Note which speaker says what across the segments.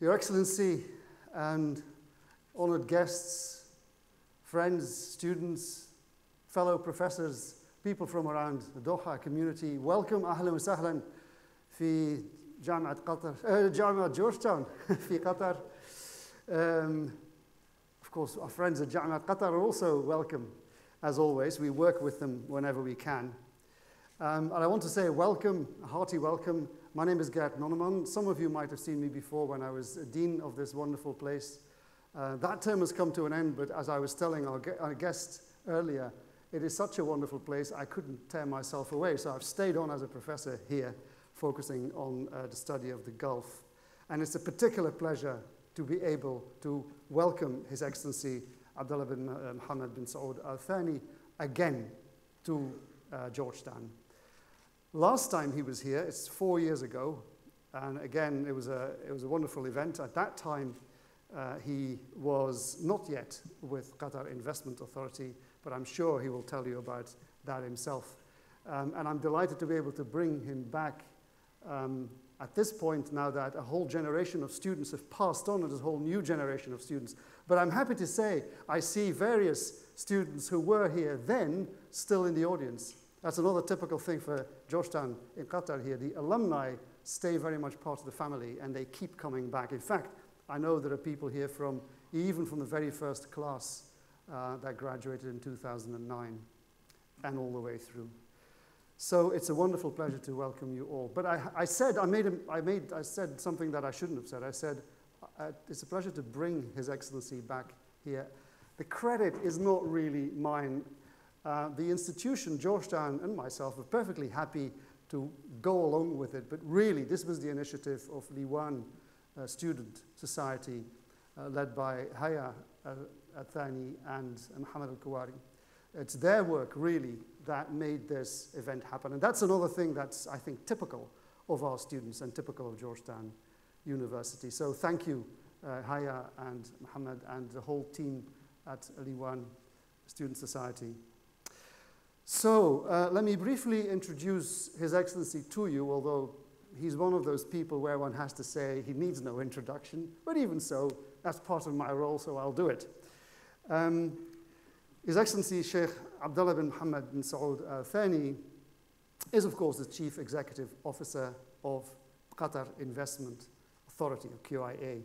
Speaker 1: Your Excellency and honored guests, friends, students, fellow professors, people from around the Doha community, welcome, أهلا وسهلا في جامعة قطر, uh, جامعة جورجتاون في قطر. Um, of course, our friends at Jamiat Qatar are also welcome, as always. We work with them whenever we can. Um, and I want to say welcome, a hearty welcome. my name is Gerd Nonneman. Some of you might have seen me before when I was dean of this wonderful place. Uh, that term has come to an end, but as I was telling our, our guest earlier, it is such a wonderful place, I couldn't tear myself away. So I've stayed on as a professor here, focusing on uh, the study of the Gulf. And it's a particular pleasure to be able to welcome His Excellency Abdullah bin uh, Mohammed bin Saud Al Thani again to uh, Georgetown. Last time he was here, it's four years ago, and again, it was a, it was a wonderful event. At that time, uh, he was not yet with Qatar Investment Authority, but I'm sure he will tell you about that himself. Um, and I'm delighted to be able to bring him back um, at this point now that a whole generation of students have passed on and a whole new generation of students. But I'm happy to say I see various students who were here then still in the audience. That's another typical thing for Georgetown in Qatar here. The alumni stay very much part of the family and they keep coming back. In fact, I know there are people here from, even from the very first class uh, that graduated in 2009 and all the way through. So it's a wonderful pleasure to welcome you all. But I, I said, I made, I made, I said something that I shouldn't have said. I said, uh, it's a pleasure to bring His Excellency back here. The credit is not really mine. Uh, the institution, Georgetown, and myself were perfectly happy to go along with it, but really, this was the initiative of Liwan uh, Student Society, uh, led by Haya Athani and Muhammad Al Kuwari. It's their work, really, that made this event happen. And that's another thing that's, I think, typical of our students and typical of Georgetown University. So thank you, uh, Haya and Muhammad and the whole team at Liwan Student Society. So uh, let me briefly introduce His Excellency to you, although he's one of those people where one has to say he needs no introduction, but even so, that's part of my role, so I'll do it. Um, His Excellency Sheikh Abdullah bin Mohammed bin Saud Al Thani is, of course, the Chief Executive Officer of Qatar Investment Authority, or QIA.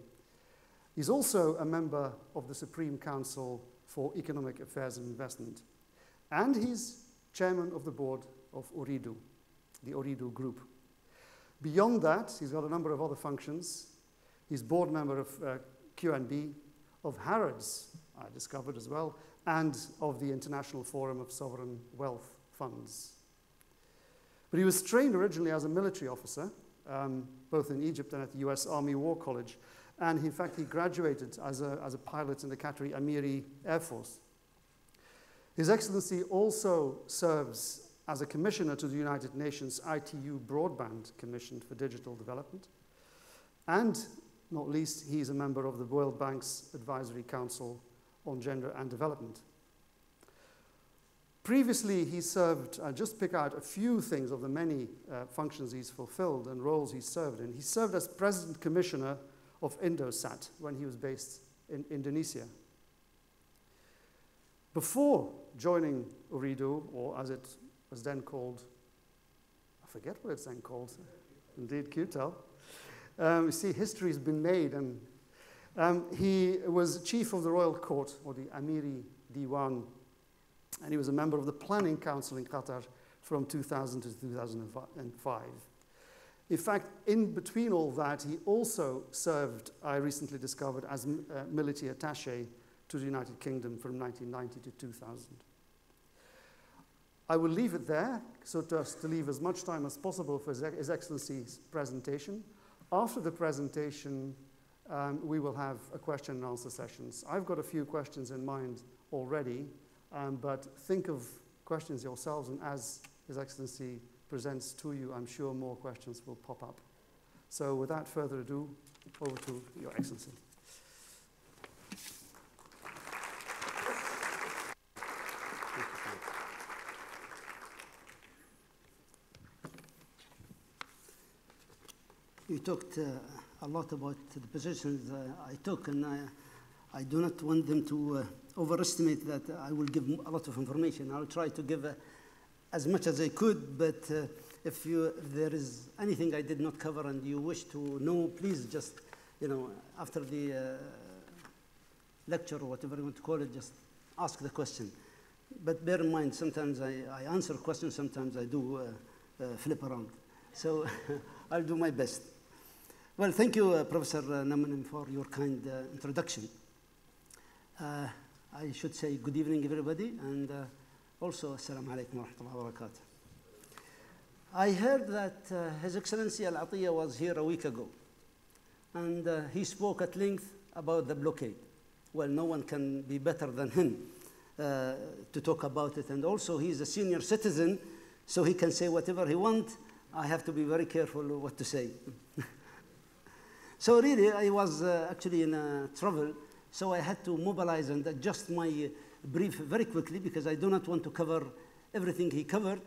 Speaker 1: He's also a member of the Supreme Council for Economic Affairs and Investment. And he's chairman of the board of Ooredoo, the Ooredoo Group. Beyond that, he's got a number of other functions. He's board member of uh, QNB, of Harrods, I discovered as well, and of the International Forum of Sovereign Wealth Funds. But he was trained originally as a military officer, um, both in Egypt and at the US Army War College. And in fact, he graduated as a, as a pilot in the Qatari Amiri Air Force. His Excellency also serves as a commissioner to the United Nations ITU Broadband Commission for Digital Development. And not least, he's a member of the World Bank's Advisory Council on Gender and Development. Previously, he served, I'll just pick out a few things of the many uh, functions he's fulfilled and roles he's served in. He served as President Commissioner of Indosat when he was based in Indonesia. Before joining Ooredoo, or as it was then called, I forget what it's then called, indeed, QTEL. Um, you see, history has been made, and um, he was chief of the royal court, or the Amiri Diwan, and he was a member of the Planning Council in Qatar from 2000 to 2005. In fact, in between all that, he also served, I recently discovered, as uh, military attaché to the United Kingdom from 1990 to 2000. I will leave it there, so to, to leave as much time as possible for His, His Excellency's presentation. After the presentation, um, we will have a question and answer sessions. I've got a few questions in mind already, um, but think of questions yourselves, and as His Excellency presents to you, I'm sure more questions will pop up. So without further ado, over to Your Excellency.
Speaker 2: You talked uh, a lot about the positions I took, and I, I do not want them to uh, overestimate that I will give a lot of information. I'll try to give uh, as much as I could, but uh, if, you, if there is anything I did not cover and you wish to know, please just, you know, after the uh, lecture or whatever you want to call it, just ask the question. But bear in mind, sometimes I, I answer questions, sometimes I do uh, flip around. So I'll do my best. Well, thank you, uh, Professor Nonneman, for your kind uh, introduction. Uh, I should say good evening, everybody, and uh, also assalamu alaikum wa rahmatullahi wa barakatuh. I heard that uh, His Excellency Al Atiyah was here a week ago, and uh, he spoke at length about the blockade. Well, no one can be better than him to talk about it, and also he's a senior citizen, so he can say whatever he wants. I have to be very careful what to say. So really, I was uh, actually in uh, trouble, so I had to mobilize and adjust my uh, brief very quickly because I do not want to cover everything he covered.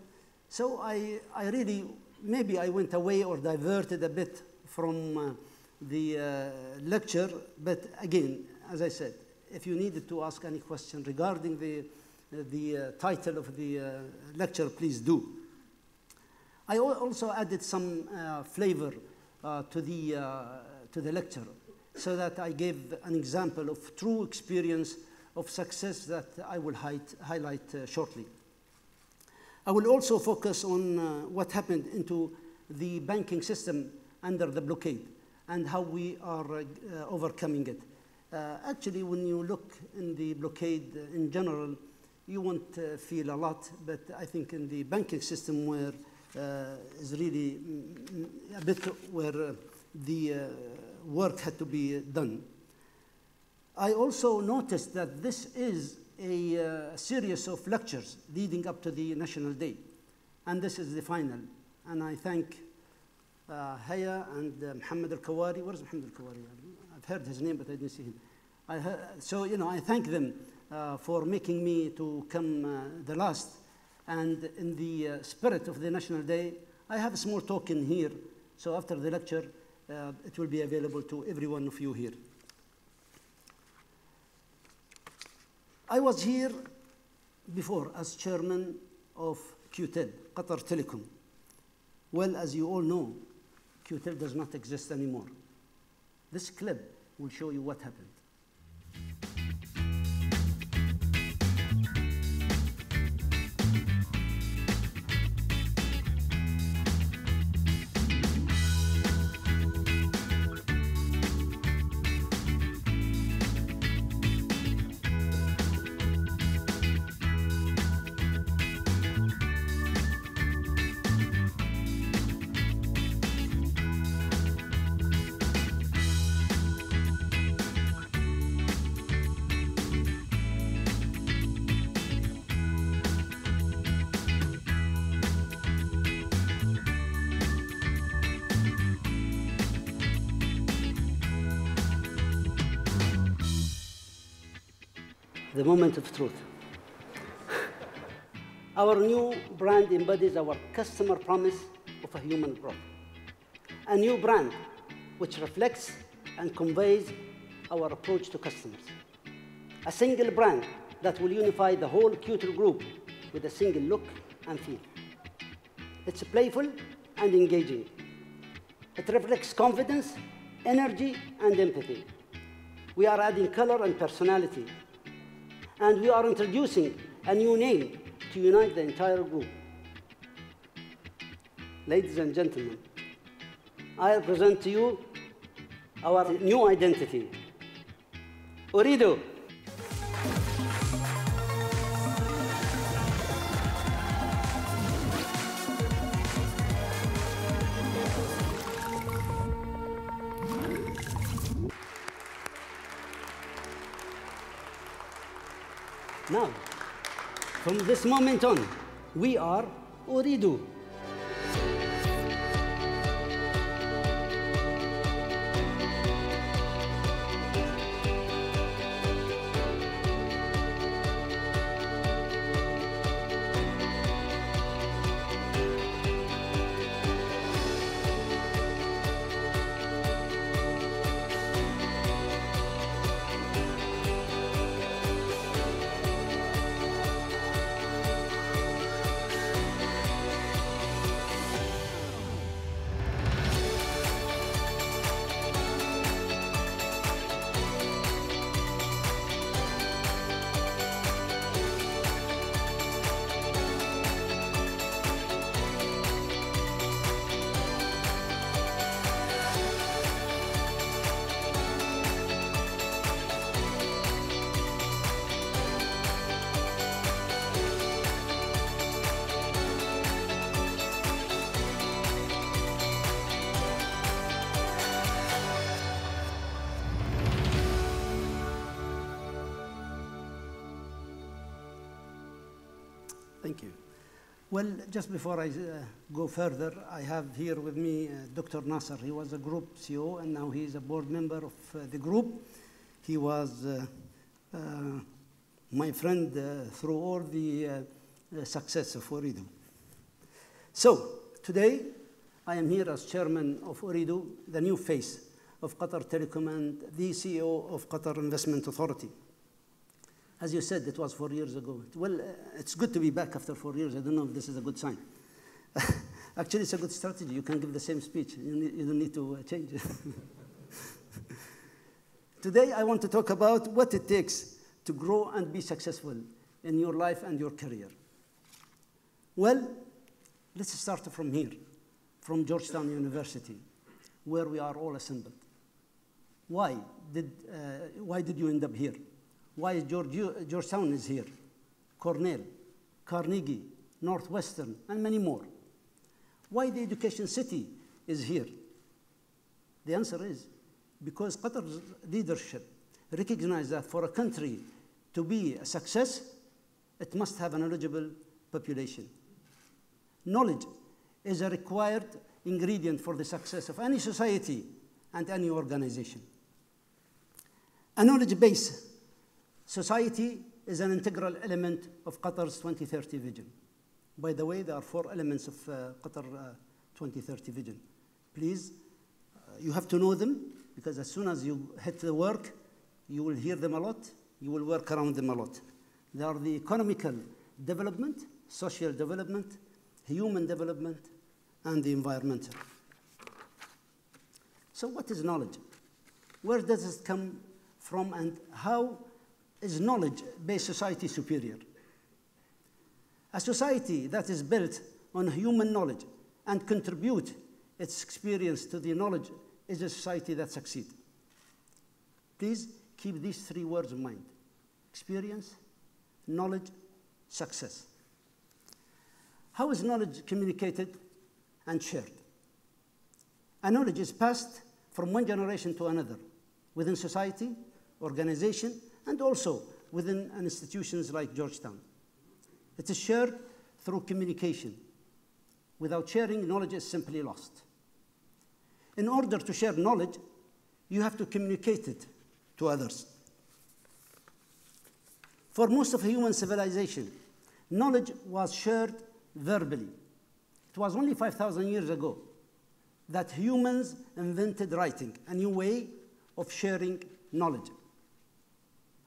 Speaker 2: So I, I really, maybe I went away or diverted a bit from uh, the uh, lecture, but again, as I said, if you needed to ask any question regarding the, the uh, title of the lecture, please do. I also added some flavor to the to the lecturer so that I gave an example of true experience of success that I will highlight uh, shortly. I will also focus on uh, what happened into the banking system under the blockade and how we are uh, overcoming it. Uh, actually, when you look in the blockade in general, you won't uh, feel a lot, but I think in the banking system where uh, is really mm, mm, a bit where the work had to be done. I also noticed that this is a uh, series of lectures leading up to the National Day. And this is the final. And I thank uh, Haya and uh, Muhammad al-Kuwari. Where's Muhammad al-Kuwari? I've heard his name, but I didn't see him. So, you know, I thank them uh, for making me to come uh, the last. And in the uh, spirit of the National Day, I have a small token here. So after the lecture, uh, it will be available to every one of you here. I was here before as chairman of QTEL, Qatar Telecom. Well, as you all know, QTEL does not exist anymore. This clip will show you what happened. The moment of truth. our new brand embodies our customer promise of a human growth. A new brand which reflects and conveys our approach to customers. A single brand that will unify the whole QTEL group with a single look and feel. It's playful and engaging. It reflects confidence, energy, and empathy. We are adding color and personality and we are introducing a new name to unite the entire group. Ladies and gentlemen, I present to you our new identity. Ooredoo from this moment on, we are Ooredoo. Just before I uh, go further, I have here with me uh, Dr. Nasser. He was a group CEO and now he is a board member of uh, the group. He was uh, uh, my friend uh, through all the success of Ooredoo. So, today I am here as chairman of Ooredoo, the new face of Qatar Telecom and the CEO of Qatar Investment Authority. As you said, it was four years ago. Well, it's good to be back after four years. I don't know if this is a good sign. Actually, it's a good strategy. You can give the same speech. You, need, you don't need to uh, change it. Today, I want to talk about what it takes to grow and be successful in your life and your career. Well, let's start from here, from Georgetown University, where we are all assembled. Why did, uh, why did you end up here? Why George, Georgetown is here? Cornell, Carnegie, Northwestern, and many more. Why the education city is here? The answer is because Qatar's leadership recognized that for a country to be a success, it must have an eligible population. Knowledge is a required ingredient for the success of any society and any organization. A knowledge base society is an integral element of Qatar's 2030 vision. By the way, there are four elements of uh, Qatar uh, 2030 vision. Please, uh, you have to know them because as soon as you hit the work, you will hear them a lot, you will work around them a lot. They are the economical development, social development, human development, and the environmental. So what is knowledge? Where does it come from and how is knowledge-based society superior? A society that is built on human knowledge and contribute its experience to the knowledge is a society that succeeds. Please keep these three words in mind. Experience, knowledge, success. How is knowledge communicated and shared? A knowledge is passed from one generation to another within society, organization, and also within institutions like Georgetown. It is shared through communication. Without sharing, knowledge is simply lost. In order to share knowledge, you have to communicate it to others. For most of human civilization, knowledge was shared verbally. It was only 5,000 years ago that humans invented writing, a new way of sharing knowledge.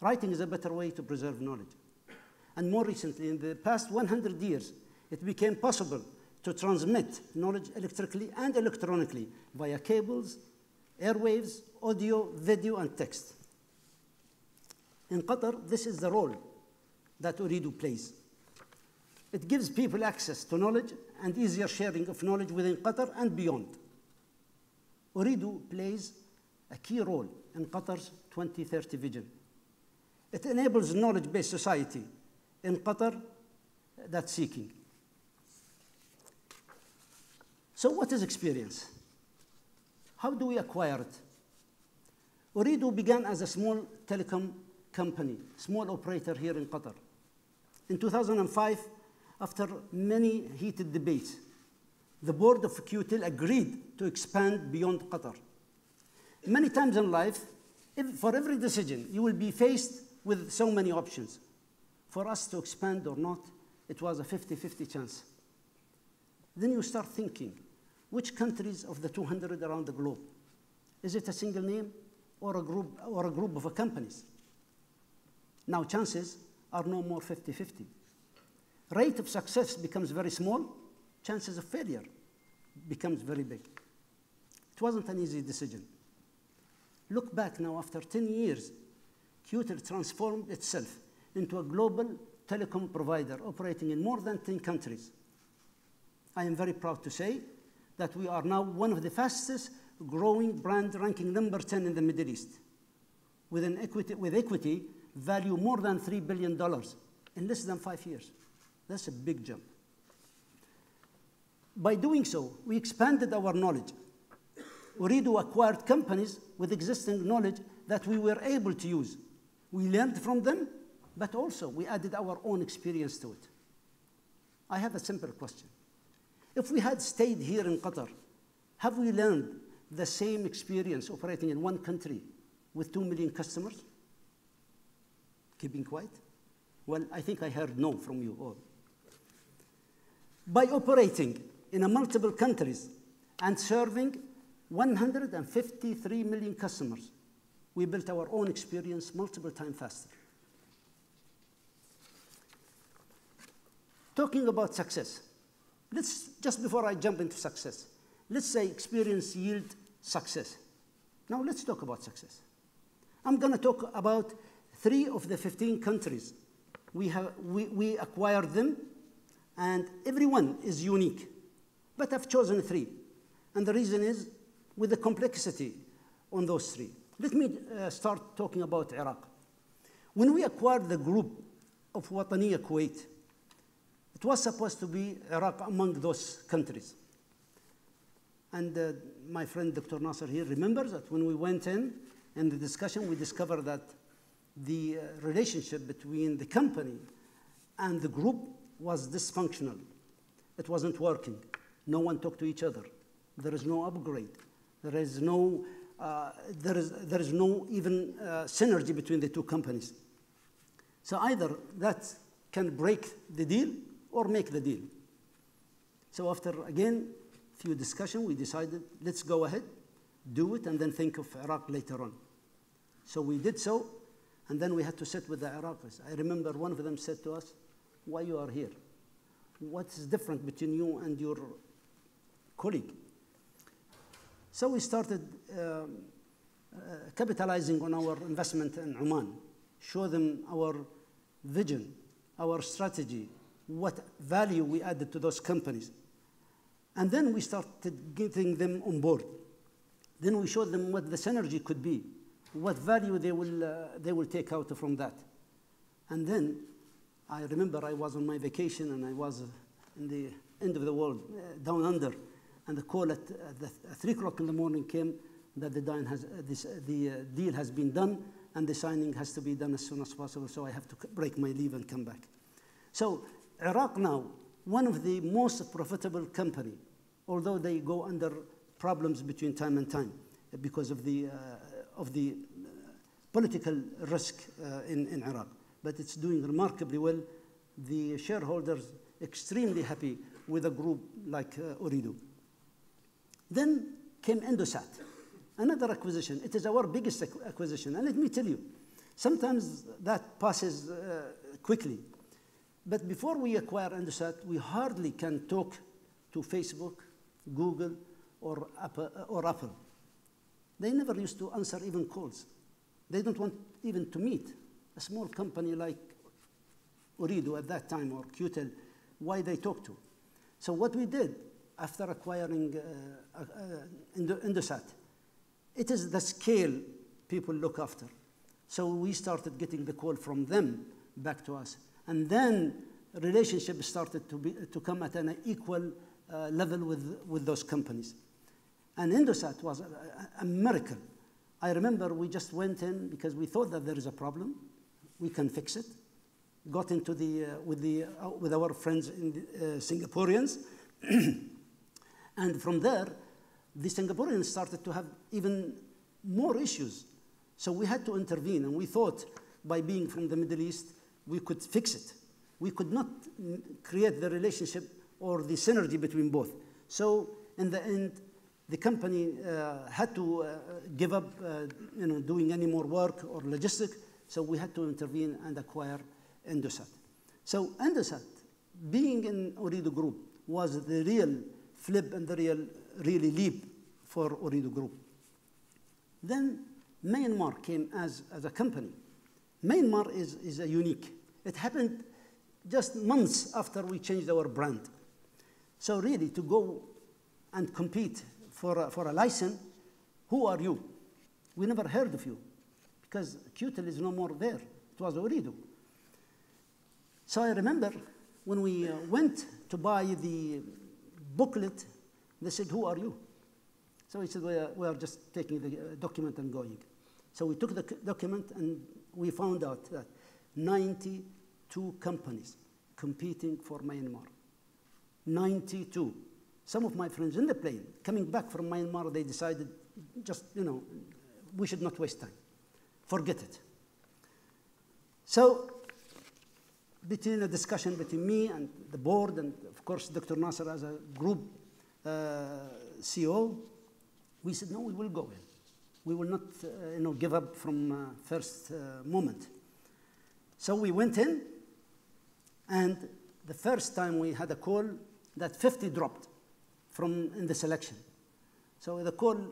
Speaker 2: Writing is a better way to preserve knowledge. And more recently, in the past 100 years, it became possible to transmit knowledge electrically and electronically via cables, airwaves, audio, video, and text. In Qatar, this is the role that Ooredoo plays. It gives people access to knowledge and easier sharing of knowledge within Qatar and beyond. Ooredoo plays a key role in Qatar's 2030 vision. It enables knowledge-based society in Qatar uh, that's seeking. So what is experience? How do we acquire it? Ooredoo began as a small telecom company, small operator here in Qatar. In 2005, after many heated debates, the board of QTEL agreed to expand beyond Qatar. Many times in life, if, for every decision, you will be faced with so many options. For us to expand or not, it was a 50-50 chance. Then you start thinking, which countries of the 200 around the globe? Is it a single name or a group, or a group of companies? Now chances are no more 50-50. Rate of success becomes very small, chances of failure becomes very big. It wasn't an easy decision. Look back now after 10 years, QTEL transformed itself into a global telecom provider operating in more than 10 countries. I am very proud to say that we are now one of the fastest growing brand ranking number 10 in the Middle East with, an equity, with equity value more than $3 billion in less than five years. That's a big jump. By doing so, we expanded our knowledge. Ooredoo acquired companies with existing knowledge that we were able to use we learned from them, but also we added our own experience to it. I have a simple question. If we had stayed here in Qatar, have we learned the same experience operating in one country with 2 million customers? Keeping quiet? Well, I think I heard no from you all. By operating in multiple countries and serving 153 million customers, we built our own experience multiple times faster. Talking about success, let's just before I jump into success, let's say experience yield success. Now let's talk about success. I'm going to talk about three of the 15 countries. We, have, we, we acquired them, and every one is unique. But I've chosen three. And the reason is with the complexity on those three. Let me uh, start talking about Iraq. When we acquired the group of Wataniya Kuwait, it was supposed to be Iraq among those countries. And uh, my friend Dr. Nasser here remembers that when we went in, in the discussion, we discovered that the uh, relationship between the company and the group was dysfunctional. It wasn't working. No one talked to each other. There is no upgrade. There is no, uh, there is, there is no even uh, synergy between the two companies. So either that can break the deal or make the deal. So after, again, few discussion, we decided, let's go ahead, do it, and then think of Iraq later on. So we did so, and then we had to sit with the Iraqis. I remember one of them said to us, why you are here? What's different between you and your colleague? So we started um, uh, capitalizing on our investment in Oman, show them our vision, our strategy, what value we added to those companies. And then we started getting them on board. Then we showed them what the synergy could be, what value they will, uh, they will take out from that. And then I remember I was on my vacation and I was in the end of the world, uh, down under, and the call at, uh, the, at 3 o'clock in the morning came that the, has, uh, this, uh, the deal has been done and the signing has to be done as soon as possible, so I have to break my leave and come back. So Iraq now, one of the most profitable company, although they go under problems between time and time because of the, uh, of the uh, political risk uh, in, in Iraq. But it's doing remarkably well. The shareholders extremely happy with a group like uh, Ooredoo. Then came Indosat, another acquisition. It is our biggest acquisition. And let me tell you, sometimes that passes uh, quickly. But before we acquire Indosat, we hardly can talk to Facebook, Google, or Apple, or Apple. They never used to answer even calls. They don't want even to meet. A small company like Ooredoo at that time or QTEL, why they talk to. So what we did after acquiring uh, uh, Indosat, it is the scale people look after. So we started getting the call from them back to us. And then relationship started to, be, to come at an equal uh, level with, with those companies. And Indosat was a, a, miracle. I remember we just went in because we thought that there is a problem. We can fix it. Got into the, uh, with, the, uh, with our friends in the, uh, Singaporeans. and from there, the Singaporeans started to have even more issues. So we had to intervene. And we thought by being from the Middle East, we could fix it. We could not create the relationship or the synergy between both. So in the end, the company uh, had to uh, give up uh, you know, doing any more work or logistic, so we had to intervene and acquire Indosat. So Indosat, being in Ooredoo Group, was the real flip and the real really leap for Ooredoo Group. Then Myanmar came as, as a company. Myanmar is, is a unique. It happened just months after we changed our brand. So really, to go and compete for a, for a license, who are you? We never heard of you because QTEL is no more there. It was Ooredoo. So I remember when we uh, went to buy the booklet, they said, who are you? So he said, we are, we are just taking the uh, document and going. So we took the document and we found out that 92 companies competing for Myanmar. 92. Some of my friends in the plane, coming back from Myanmar, they decided just, you know, we should not waste time. Forget it. So, between a discussion between me and the board, and of course, Dr. Nasser as a group uh, CEO, we said, no, we will go in. We will not, uh, you know, give up from uh, first uh, moment. So we went in, and the first time we had a call, that 50 dropped from in the selection. So the call uh,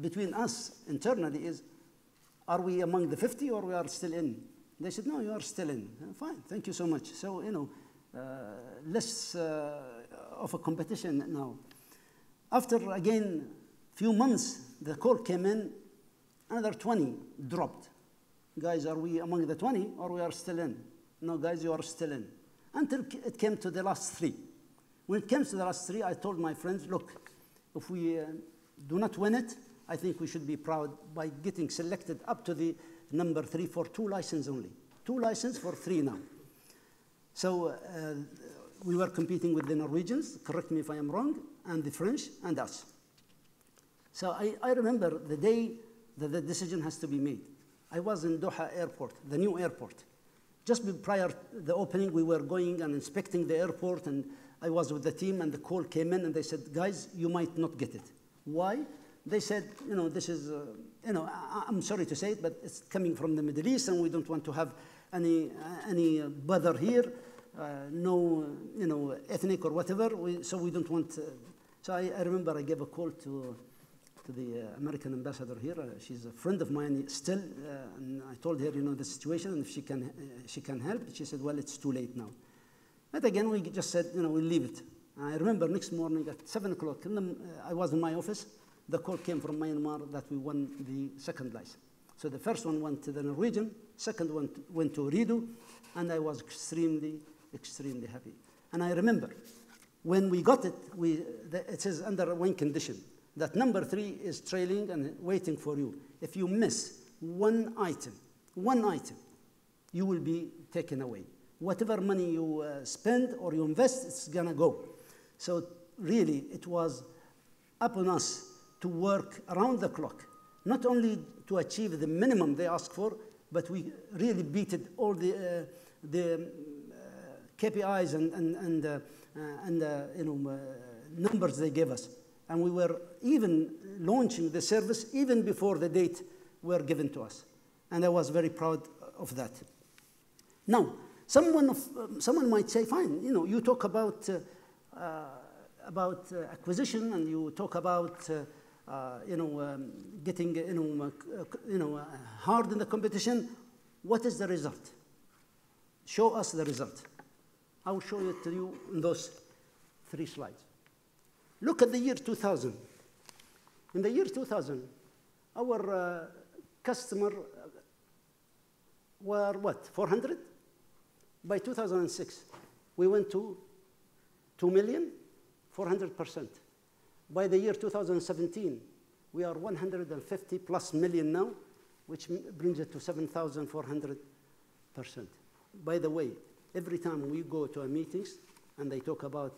Speaker 2: between us internally is, are we among the 50 or we are still in? They said, no, you are still in. Fine, thank you so much. So, you know, less uh, of a competition now. After, again, few months, the call came in, another 20 dropped. Guys, are we among the 20 or we are still in? No, guys, you are still in. Until it came to the last three. When it comes to the last three, I told my friends, look, if we uh, do not win it, I think we should be proud by getting selected up to the number three for two licenses only. Two licenses for three now. So uh, we were competing with the Norwegians, correct me if I am wrong, and the French and us. So I, I remember the day that the decision has to be made. I was in Doha airport, the new airport. Just prior to the opening, we were going and inspecting the airport, and I was with the team, and the call came in, and they said, guys, you might not get it. Why? They said, you know, this is, uh, you know, I, I'm sorry to say it, but it's coming from the Middle East, and we don't want to have any, uh, any bother here, no, uh, you know, ethnic or whatever, we, so we don't want. Uh, so I, I remember I gave a call to, to the uh, American ambassador here. She's a friend of mine still, and I told her, you know, the situation, and if she can, she can help. She said, well, it's too late now. But again, we just said, you know, we'll leave it. I remember next morning at 7 o'clock, I was in my office. The call came from Myanmar that we won the second license. So the first one went to the Norwegian, second one went to Ridu, and I was extremely, extremely happy. And I remember when we got it, we, the, it says under one condition that number three is trailing and waiting for you. If you miss one item, one item, you will be taken away. Whatever money you uh, spend or you invest, it's gonna go. So really, it was upon us to work around the clock, not only to achieve the minimum they asked for, but we really beated all the, uh, the KPIs and, and, and, uh, uh, and uh, you know, uh, numbers they gave us. And we were even launching the service even before the date were given to us. And I was very proud of that. Now, someone, of, um, someone might say, fine, you know, you talk about, uh, about acquisition and you talk about, uh, you know, um, getting, you know, uh, you know, uh, hard in the competition. What is the result? Show us the result. I will show it to you in those three slides. Look at the year 2000. In the year 2000, our uh, customer uh, were what, 400? By 2006, we went to 2 million, 400%. By the year 2017, we are 150 plus million now, which brings it to 7,400%. By the way, every time we go to a meetings and they talk about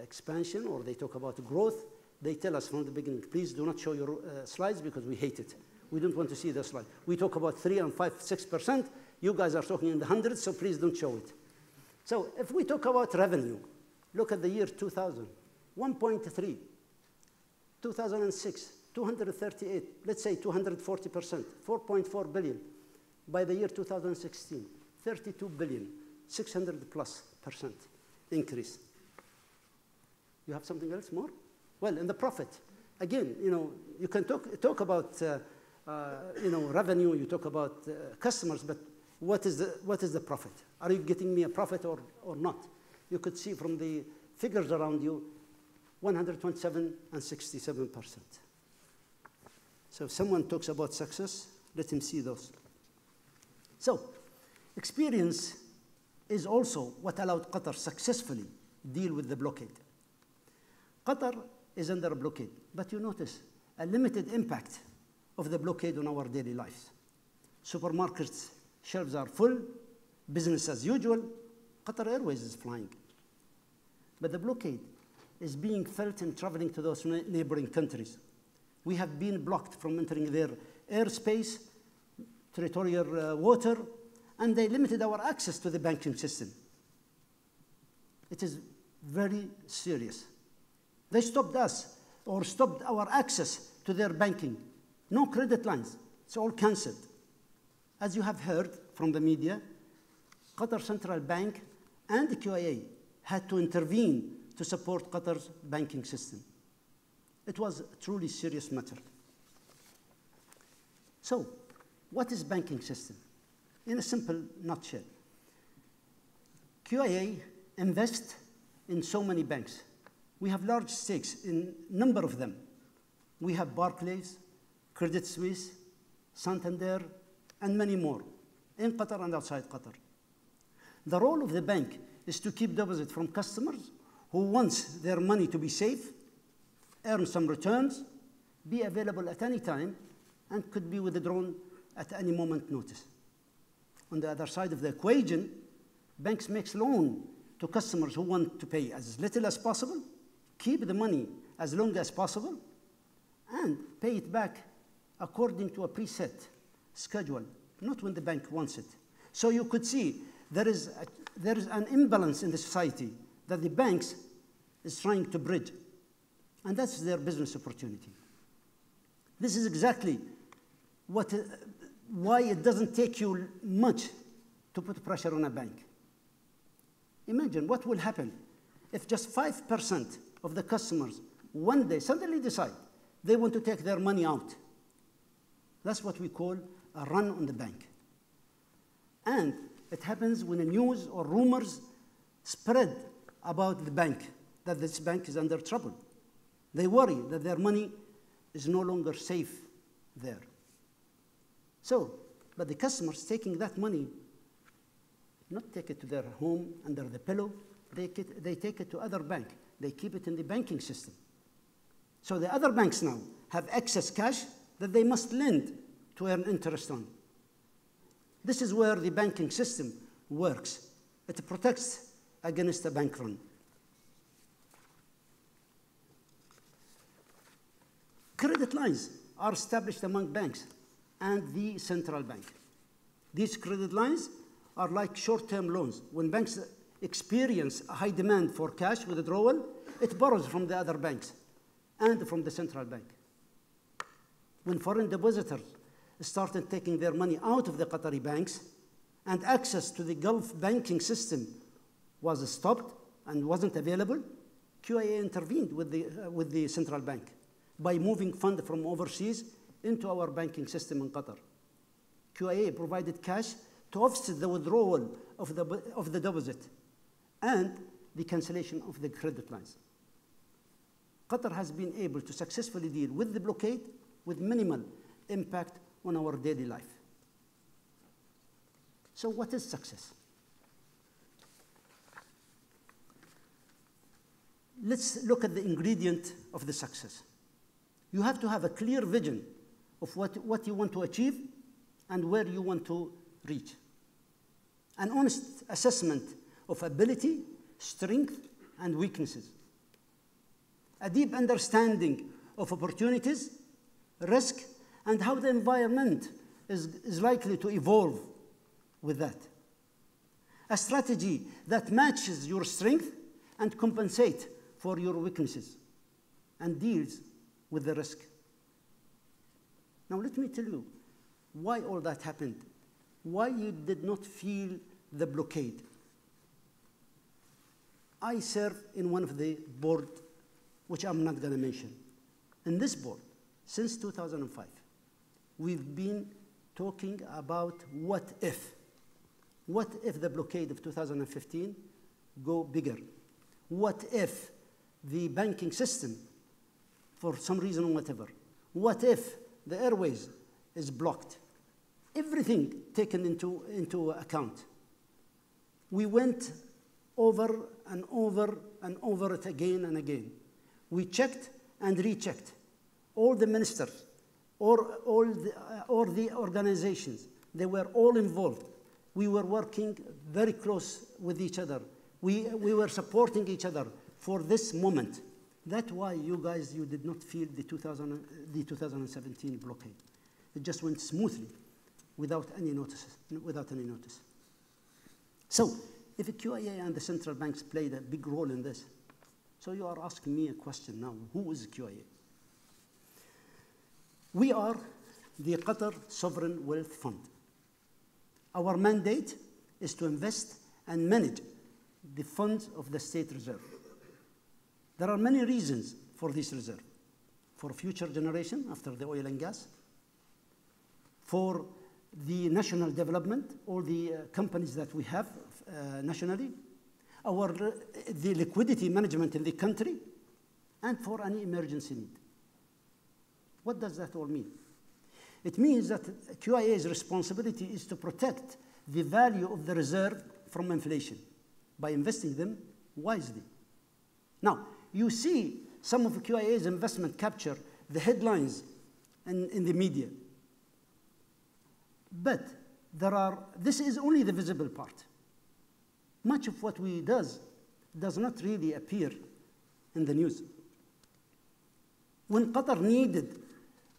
Speaker 2: expansion or they talk about growth, they tell us from the beginning, please do not show your uh, slides because we hate it. We don't want to see the slide. We talk about 3 and 5, 6%. You guys are talking in the hundreds, so please don't show it. So if we talk about revenue, look at the year 2000, 1.3. 2006, 238, let's say 240%, 4.4 billion. By the year 2016, 32 billion, 600 plus percent increase. You have something else more? Well, in the profit, again, you know, you can talk, talk about, uh, uh, you know, revenue, you talk about uh, customers, but what is, the, what is the profit? Are you getting me a profit or, or not? You could see from the figures around you, 127 and 67 percent. So if someone talks about success, let him see those. So, experience is also what allowed Qatar successfully deal with the blockade. Qatar is under a blockade, but you notice a limited impact of the blockade on our daily lives. Supermarkets shelves are full, business as usual. Qatar Airways is flying. But the blockade is being felt in traveling to those neighboring countries. We have been blocked from entering their airspace, territorial uh, water, and they limited our access to the banking system. It is very serious. They stopped us or stopped our access to their banking. No credit lines. It's all cancelled. As you have heard from the media, Qatar Central Bank and the QIA had to intervene to support Qatar's banking system. It was a truly serious matter. So, what is banking system? In a simple nutshell, QIA invests in so many banks. We have large stakes in a number of them. We have Barclays, Credit Suisse, Santander, and many more in Qatar and outside Qatar. The role of the bank is to keep deposit from customers who wants their money to be safe, earn some returns, be available at any time, and could be withdrawn at any moment notice. On the other side of the equation, banks makes loan to customers who want to pay as little as possible, keep the money as long as possible, and pay it back according to a preset schedule, not when the bank wants it. So you could see there is, a, there is an imbalance in the society that the banks is trying to bridge. And that's their business opportunity. This is exactly what, uh, why it doesn't take you much to put pressure on a bank. Imagine what will happen if just 5% of the customers one day suddenly decide they want to take their money out. That's what we call a run on the bank. And it happens when the news or rumors spread about the bank, that this bank is under trouble. They worry that their money is no longer safe there. So, but the customers taking that money not take it to their home under the pillow. They, get, they take it to other bank. They keep it in the banking system. So the other banks now have excess cash that they must lend to earn interest on. This is where the banking system works. It protects against a bank run. Credit lines are established among banks and the central bank. These credit lines are like short-term loans. When banks experience a high demand for cash withdrawal, it borrows from the other banks and from the central bank. When foreign depositors started taking their money out of the Qatari banks and access to the Gulf banking system was stopped and wasn't available, QIA intervened with the, uh, with the central bank by moving funds from overseas into our banking system in Qatar. QIA provided cash to offset the withdrawal of the, of the deposit and the cancellation of the credit lines. Qatar has been able to successfully deal with the blockade with minimal impact on our daily life. So what is success? Let's look at the ingredient of the success. You have to have a clear vision of what, what you want to achieve and where you want to reach. An honest assessment of ability, strength, and weaknesses. A deep understanding of opportunities, risk, and how the environment is, is likely to evolve with that. A strategy that matches your strength and compensate for your weaknesses and deals with the risk. Now let me tell you why all that happened why you did not feel the blockade. I serve in one of the board, which I'm not going to mention. In this board, since 2005, we've been talking about what if. What if the blockade of 2015 go bigger? What if the banking system, for some reason or whatever, what if the airways is blocked? everything taken into, into account. We went over and over and over it again and again. We checked and rechecked. All the ministers, or all the, uh, all the organizations, they were all involved. We were working very close with each other. We, we were supporting each other for this moment. That's why you guys, you did not feel the, 2000, the 2017 blockade. It just went smoothly without any notice. Without any notice. So, if the QIA and the central banks played a big role in this, so you are asking me a question now, who is QIA? We are the Qatar Sovereign Wealth Fund. Our mandate is to invest and manage the funds of the state reserve. There are many reasons for this reserve. For future generation after the oil and gas, for the national development, all the uh, companies that we have uh, nationally, our, uh, the liquidity management in the country, and for any emergency need. What does that all mean? It means that QIA's responsibility is to protect the value of the reserve from inflation by investing them wisely. Now, you see some of QIA's investment capture the headlines in, in the media. But there are, this is only the visible part. Much of what we does does not really appear in the news. When Qatar needed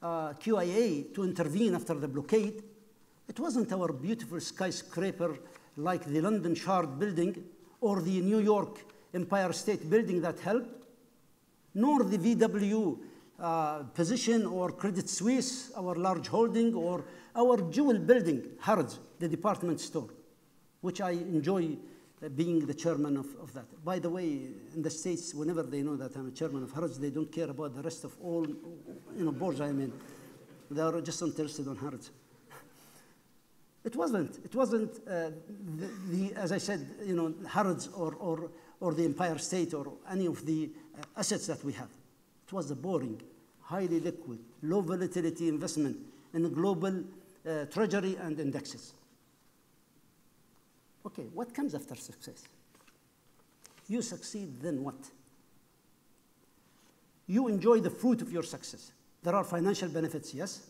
Speaker 2: uh, QIA to intervene after the blockade, it wasn't our beautiful skyscraper like the London Shard building or the New York Empire State building that helped, nor the VW uh, position or Credit Suisse, our large holding, or our jewel building, Harrods, the department store, which I enjoy uh, being the chairman of, of that. By the way, in the States, whenever they know that I'm a chairman of Harrods, they don't care about the rest of all, you know, boards I mean. They are just interested on Harrods. It wasn't. It wasn't uh, the, the, as I said, you know, Harrods or, or, or the Empire State or any of the assets that we have. It was a boring, highly liquid, low volatility investment in global uh, treasury and indexes. Okay, what comes after success? You succeed, then what? You enjoy the fruit of your success. There are financial benefits, yes,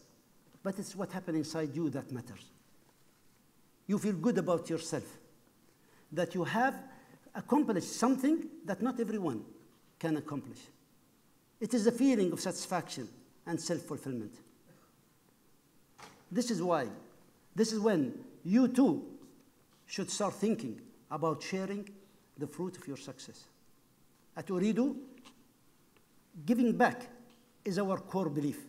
Speaker 2: but it's what happened inside you that matters. You feel good about yourself, that you have accomplished something that not everyone can accomplish. It is a feeling of satisfaction and self fulfillment. This is why, this is when you too should start thinking about sharing the fruit of your success. At Ooredoo, giving back is our core belief.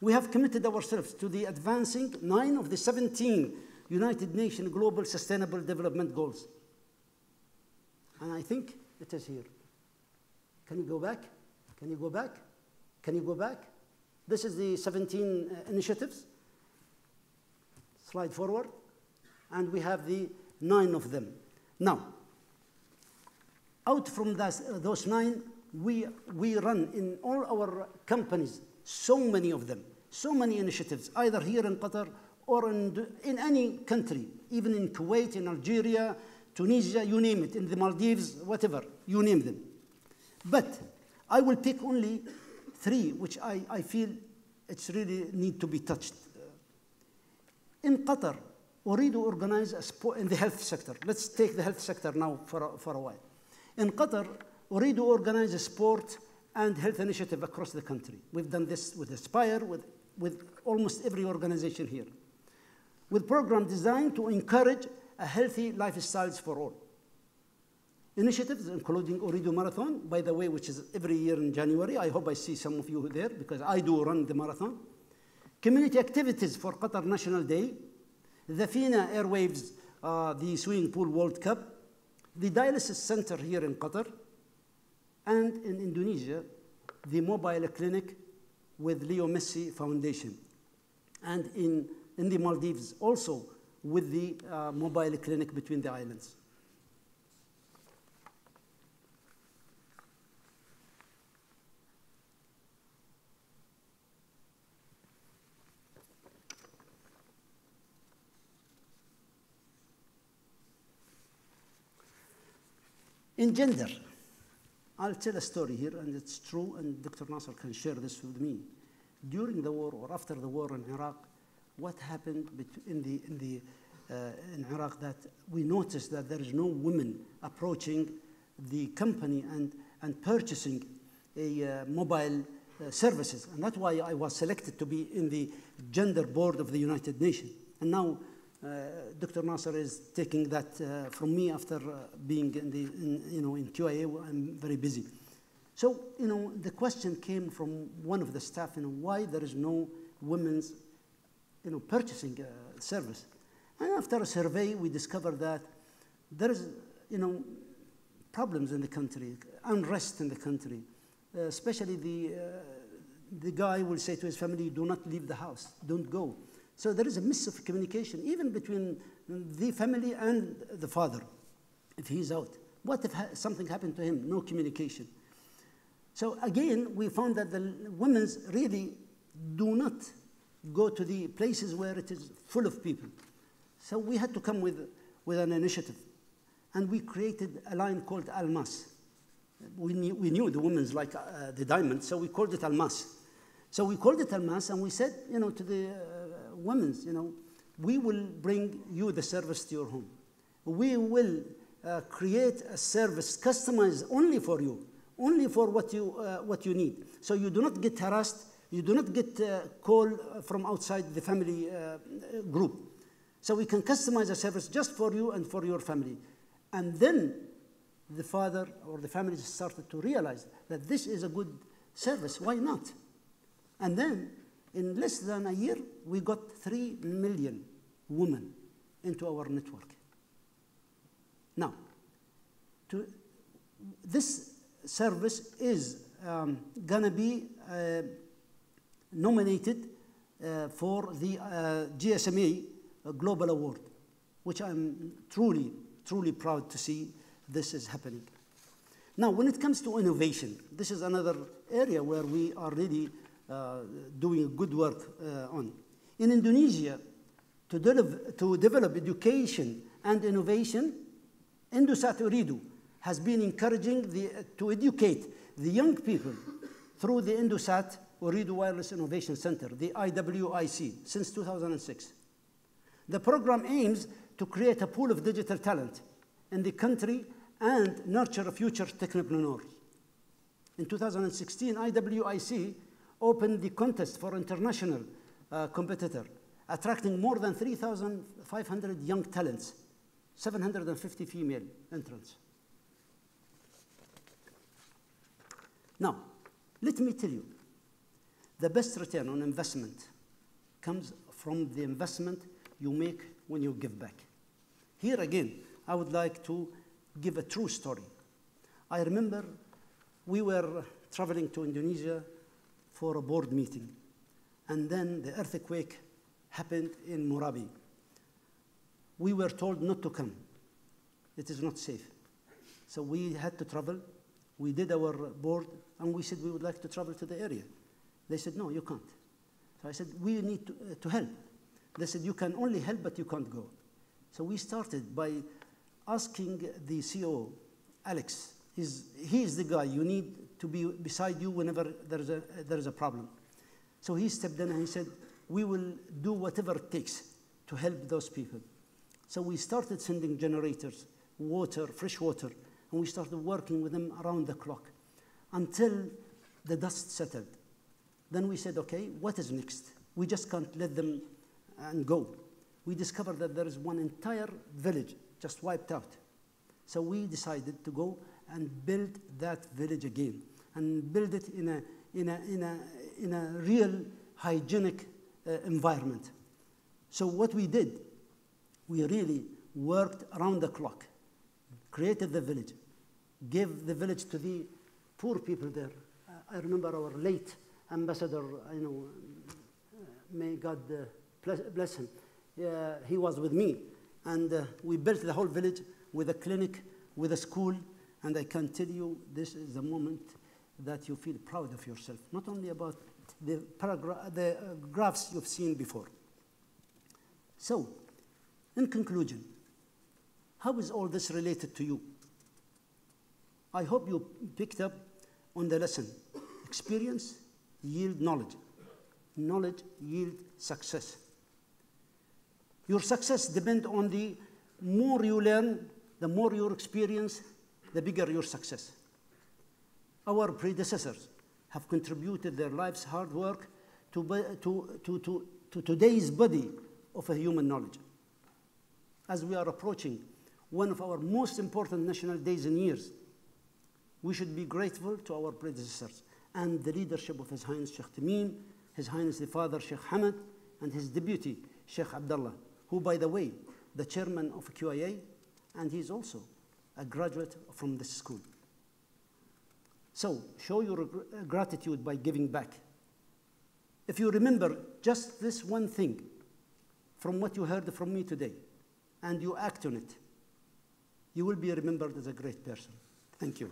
Speaker 2: We have committed ourselves to the advancing nine of the 17 United Nations Global Sustainable Development Goals. And I think it is here. Can you go back? Can you go back? Can you go back? This is the 17 uh, initiatives. Slide forward and we have the nine of them. Now, out from those, uh, those nine, we, we run in all our companies so many of them, so many initiatives, either here in Qatar or in, in any country, even in Kuwait, in Algeria, Tunisia, you name it, in the Maldives, whatever, you name them. But I will pick only three, which I, I feel it's really need to be touched. In Qatar, already organize a sport in the health sector. Let's take the health sector now for, for a while. In Qatar, already organize a sport and health initiative across the country. We've done this with Aspire, with, with almost every organization here, with program designed to encourage a healthy lifestyles for all. Initiatives including Ooredoo Marathon, by the way, which is every year in January. I hope I see some of you there because I do run the marathon. Community activities for Qatar National Day, the FINA Airwaves, uh, the Swimming Pool World Cup, the Dialysis Center here in Qatar, and in Indonesia, the mobile clinic with Leo Messi Foundation. And in, in the Maldives, also with the uh, mobile clinic between the islands. In gender, I'll tell a story here, and it's true, and Dr. Nasser can share this with me. During the war or after the war in Iraq, what happened in, the, in, the, uh, in Iraq that we noticed that there is no women approaching the company and, and purchasing a uh, mobile uh, services. And that's why I was selected to be in the gender board of the United Nations. And now Dr. Nasser is taking that uh, from me after uh, being in the, in, you know, in QIA, I'm very busy. So, you know, the question came from one of the staff, you know, why there is no women's, you know, purchasing uh, service. And after a survey, we discovered that there is, you know, problems in the country, unrest in the country, uh, especially the, uh, the guy will say to his family, do not leave the house, don't go. So there is a miss of communication, even between the family and the father, if he's out. What if something happened to him? No communication. So again, we found that the women really do not go to the places where it is full of people. So we had to come with, with an initiative. And we created a line called Almas. We knew, we knew the women's like uh, the diamond, so we called it Almas. So we called it Almas, and we said, you know, to the uh, women, you know, we will bring you the service to your home. We will uh, create a service customized only for you, only for what you, uh, what you need. So you do not get harassed, you do not get a call from outside the family uh, group. So we can customize a service just for you and for your family. And then the father or the family started to realize that this is a good service. Why not? And then in less than a year, we got 3 million women into our network. Now, to, this service is um, going to be uh, nominated uh, for the uh, GSMA Global Award, which I'm truly, truly proud to see this is happening. Now, when it comes to innovation, this is another area where we are really doing good work uh, on. In Indonesia, to, develop, to develop education and innovation, Indosat Ooredoo has been encouraging the, to educate the young people through the Indosat Ooredoo Wireless Innovation Center, the IWIC, since 2006. The program aims to create a pool of digital talent in the country and nurture future technopreneurs. In 2016, IWIC opened the contest for international uh, competitor, attracting more than 3,500 young talents, 750 female entrants. Now, let me tell you, the best return on investment comes from the investment you make when you give back. Here again, I would like to give a true story. I remember we were traveling to Indonesia for a board meeting, and then the earthquake happened in Murabi. We were told not to come. It is not safe. So we had to travel. We did our board, and we said we would like to travel to the area. They said, no, you can't. So I said, we need to, uh, to help. They said, you can only help, but you can't go. So we started by asking the CEO, Alex, he's, he is the guy you need to be beside you whenever there is a, there is a problem. So he stepped in and he said, we will do whatever it takes to help those people. So we started sending generators, water, fresh water, and we started working with them around the clock until the dust settled. Then we said, okay, what is next? We just can't let them and go. We discovered that there is one entire village just wiped out. So we decided to go and build that village again and build it in a, in a, in a, in a real hygienic uh, environment. So what we did, we really worked around the clock, created the village, gave the village to the poor people there. Uh, I remember our late ambassador, you know, uh, may God uh, bless him. he was with me, and uh, we built the whole village with a clinic, with a school, and I can tell you this is the moment that you feel proud of yourself, not only about the, the uh, graphs you've seen before. So, in conclusion, how is all this related to you? I hope you picked up on the lesson. Experience yield knowledge. Knowledge yield success. Your success depends on the more you learn, the more your experience, the bigger your success. Our predecessors have contributed their lives' hard work to, to, to, to, to today's body of human knowledge. As we are approaching one of our most important national days and years, we should be grateful to our predecessors and the leadership of His Highness Sheikh Tamim, His Highness the Father Sheikh Hamad, and his deputy Sheikh Abdullah, who, by the way, the chairman of QIA, and he's also a graduate from this school. So, show your gratitude by giving back. If you remember just this one thing from what you heard from me today, and you act on it, you will be remembered as a great person. Thank you.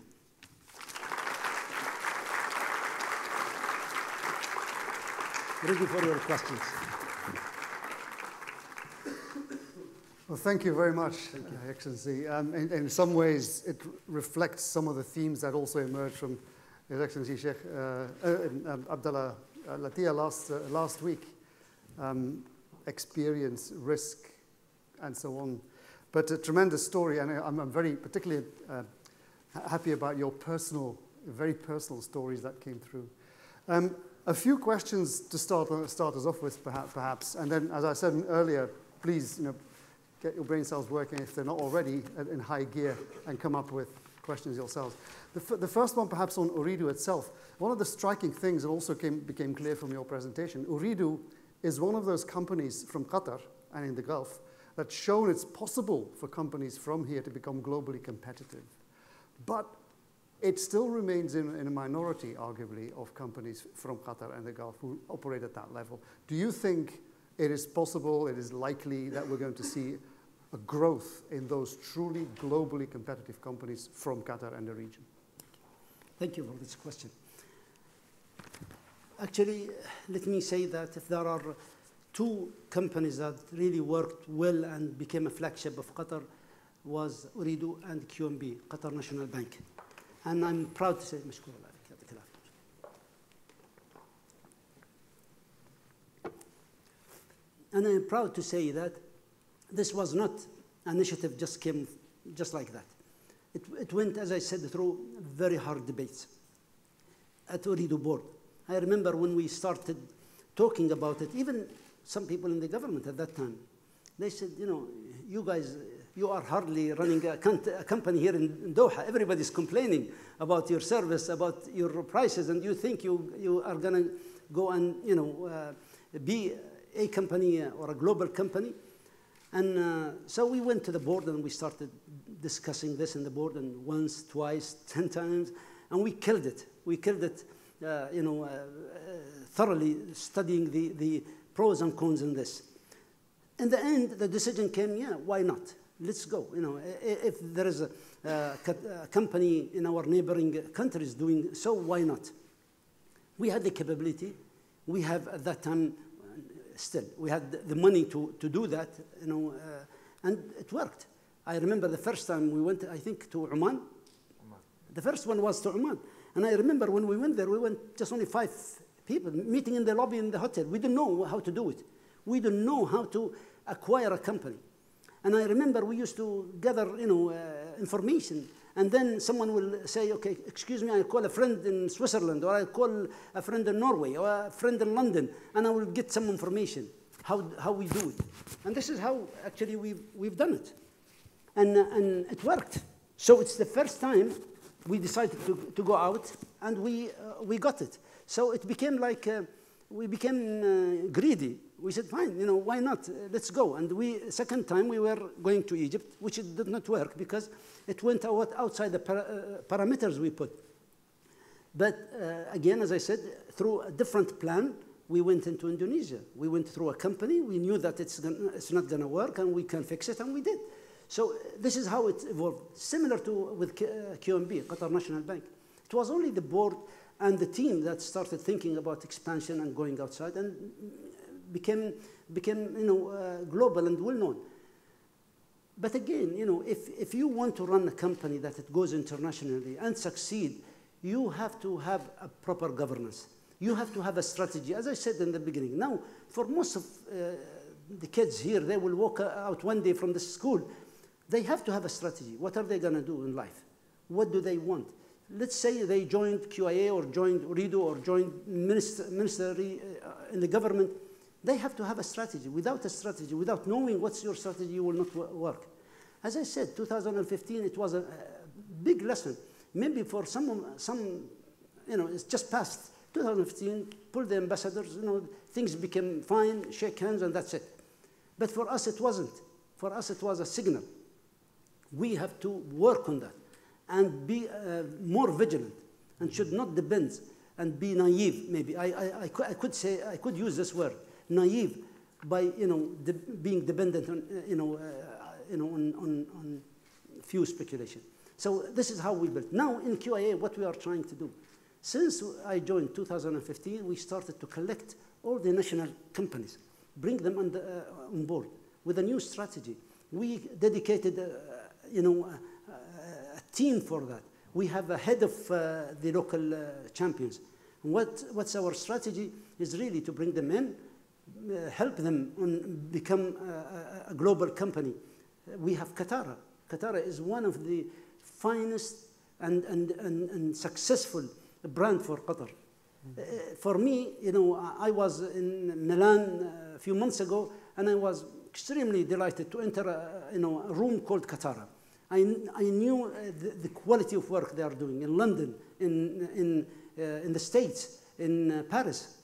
Speaker 2: Ready for your questions.
Speaker 1: Well, thank you very much, you. Uh, Excellency. Um, in, in, some ways, it reflects some of the themes that also emerged from His Excellency Sheikh uh, uh, um, Abdullah uh, Latia last, uh, last week. Um, experience, risk, and so on. But a tremendous story, and I'm, I'm very particularly uh, happy about your personal, very personal stories that came through. Um, a few questions to start, start us off with, perhaps, and then, as I said earlier, please, you know, get your brain cells working if they're not already in high gear and come up with questions yourselves. The, the first one, perhaps, on Ooredoo itself. One of the striking things that also came, became clear from your presentation, Ooredoo is one of those companies from Qatar and in the Gulf that's shown it's possible for companies from here to become globally competitive. But it still remains in, in, a minority, arguably, of companies from Qatar and the Gulf who operate at that level. Do you think it is possible, it is likely that we're going to see a growth in those truly globally competitive companies from Qatar and the region.
Speaker 2: Thank you for this question. Actually, let me say that if there are two companies that really worked well and became a flagship of Qatar was Ooredoo and QNB, Qatar National Bank. And I'm proud to say, And I'm proud to say that this was not an initiative just came just like that. It, it went, as I said, through very hard debates at Ooredoo board. I remember when we started talking about it, even some people in the government at that time, they said, you know, you guys, you are hardly running a, a company here in, in Doha. Everybody's complaining about your service, about your prices, and you think you, you are going to go and, you know, uh, be a company or a global company. And uh, so we went to the board and we started discussing this in the board and once, twice, ten times, and we killed it. We killed it, uh, you know, uh, uh thoroughly studying the, the pros and cons in this. In the end, the decision came, yeah, why not? Let's go. You know, if there is a, a company in our neighboring countries doing so, why not? We had the capability. We have at that time still. We had the money to, to do that, you know, uh, and it worked. I remember the first time we went, I think, to Oman. The first one was to Oman. And I remember when we went there, we went just only five people meeting in the lobby in the hotel. We didn't know how to do it. We didn't know how to acquire a company. And I remember we used to gather, you know, uh, information and then someone will say, okay, excuse me, I call a friend in Switzerland, or I call a friend in Norway, or a friend in London, and I will get some information, how, how we do it. And this is how actually we've, we've done it. And, and it worked. So it's the first time we decided to, to go out, and we, uh, we got it. So it became like, uh, we became uh, greedy we said, fine, you know, why not? Let's go. And we, second time, we were going to Egypt, which did not work because it went out outside the para, uh, parameters we put. But uh, again, as I said, through a different plan, we went into Indonesia. We went through a company. We knew that it's, gonna, it's not going to work and we can fix it, and we did. So uh, this is how it evolved. Similar to with uh, Qatar National Bank. It was only the board and the team that started thinking about expansion and going outside. And became, became you know, uh, global and well known. But again, you know, if, if you want to run a company that it goes internationally and succeed, you have to have a proper governance. You have to have a strategy. As I said in the beginning, now for most of uh, the kids here, they will walk out one day from the school. They have to have a strategy. What are they going to do in life? what do they want? Let's say they joined QIA or joined Ooredoo or joined minister, ministry uh, in the government. They have to have a strategy. Without a strategy, without knowing what's your strategy, you will not work. As I said, 2015, it was a, big lesson. Maybe for some, some, you know, it's just past 2015, pull the ambassadors, you know, things became fine, shake hands, and that's it. But for us, it wasn't. For us, it was a signal. We have to work on that and be uh, more vigilant and should not depend and be naive, maybe. I, I, I, could, I could say, I could use this word, naive, by, you know, de being dependent on, you know, uh, you know, on, on, on few speculation. So this is how we built. Now in QIA, what we are trying to do, since I joined 2015, we started to collect all the national companies, bring them on, the, uh, on board with a new strategy. We dedicated, uh, you know, a, a, team for that. We have a head of uh, the local uh, champions. What, what's our strategy is really to bring them in, help them become a, a global company. We have Katara. Katara is one of the finest and, and, and, and successful brand for Qatar. Uh, for me, you know, I was in Milan a few months ago, and I was extremely delighted to enter a, you know, a room called Katara. I, I knew uh, the, the, quality of work they are doing in London, in, in, uh, in the States, in uh, Paris.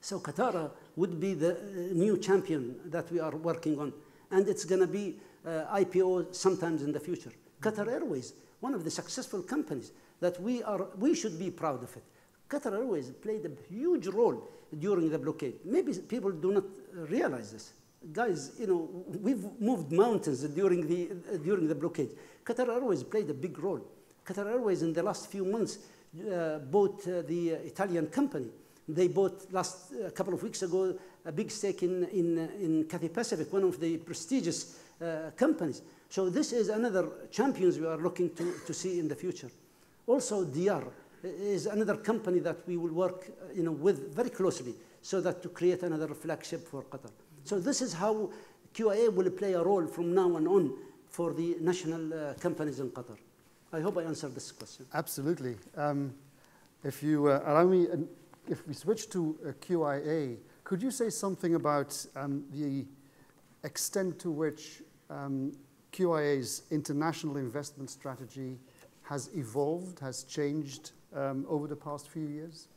Speaker 2: So Katara would be the uh, new champion that we are working on. And it's going to be uh, IPO sometimes in the future. Qatar Airways, one of the successful companies that we, are, we should be proud of it. Qatar Airways played a huge role during the blockade. Maybe people do not realize this. Guys, you know, we've moved mountains during the, uh, during the blockade. Qatar Airways played a big role. Qatar Airways in the last few months uh, bought uh, the Italian company. They bought last a couple of weeks ago a big stake in, in, in Cathay Pacific, one of the prestigious uh, companies. So this is another champions we are looking to, to see in the future. Also, DR is another company that we will work uh, you know, with very closely so that to create another flagship for Qatar. So this is how QIA will play a role from now on on for the national uh, companies in Qatar. I hope I answered this question.
Speaker 1: Absolutely. Um, if you uh, allow me, uh, if we switch to uh, QIA, could you say something about um, the extent to which um, QIA's international investment strategy has evolved, has changed um, over the past few years?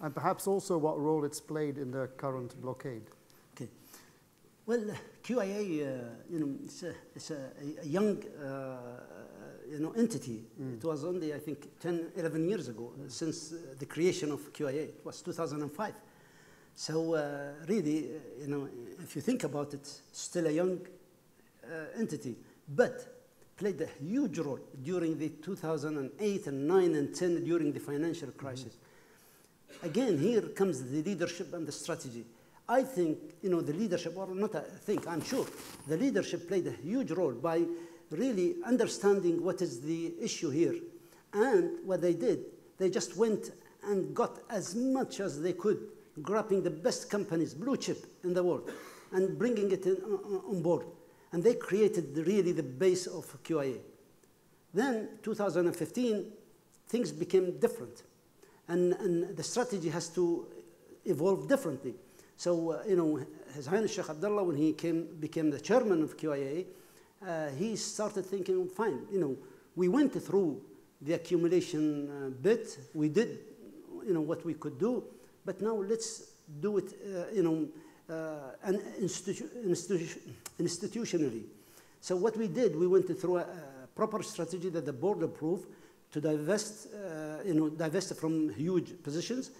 Speaker 1: And perhaps also what role it's played in the current blockade?
Speaker 2: Okay. Well, QIA, uh, you know, it's a, it's a, a young, uh, you know, entity. Mm. It was only, I think, 10, 11 years ago mm. since uh, the creation of QIA. It was 2005. So uh, really, uh, you know, if you think about it, still a young uh, entity but played a huge role during the 2008 and 9 and 10 during the financial crisis. Mm-hmm. Again, here comes the leadership and the strategy. I think, you know, the leadership, or not I think, I'm sure, the leadership played a huge role by really understanding what is the issue here. And what they did, they just went and got as much as they could, grabbing the best companies, blue chip in the world, and bringing it in, on board. And they created really the base of QIA. Then 2015, things became different. And, and the strategy has to evolve differently. So, uh, you know, His Highness Sheikh Abdullah, when he came, became the chairman of QIA, uh, he started thinking, fine, you know, we went through the accumulation uh, bit. We did, you know, what we could do. But now let's do it, uh, you know, uh, and institu institu institutionally. So what we did, we went through a, a proper strategy that the board approved to divest, you know, divest from huge positions,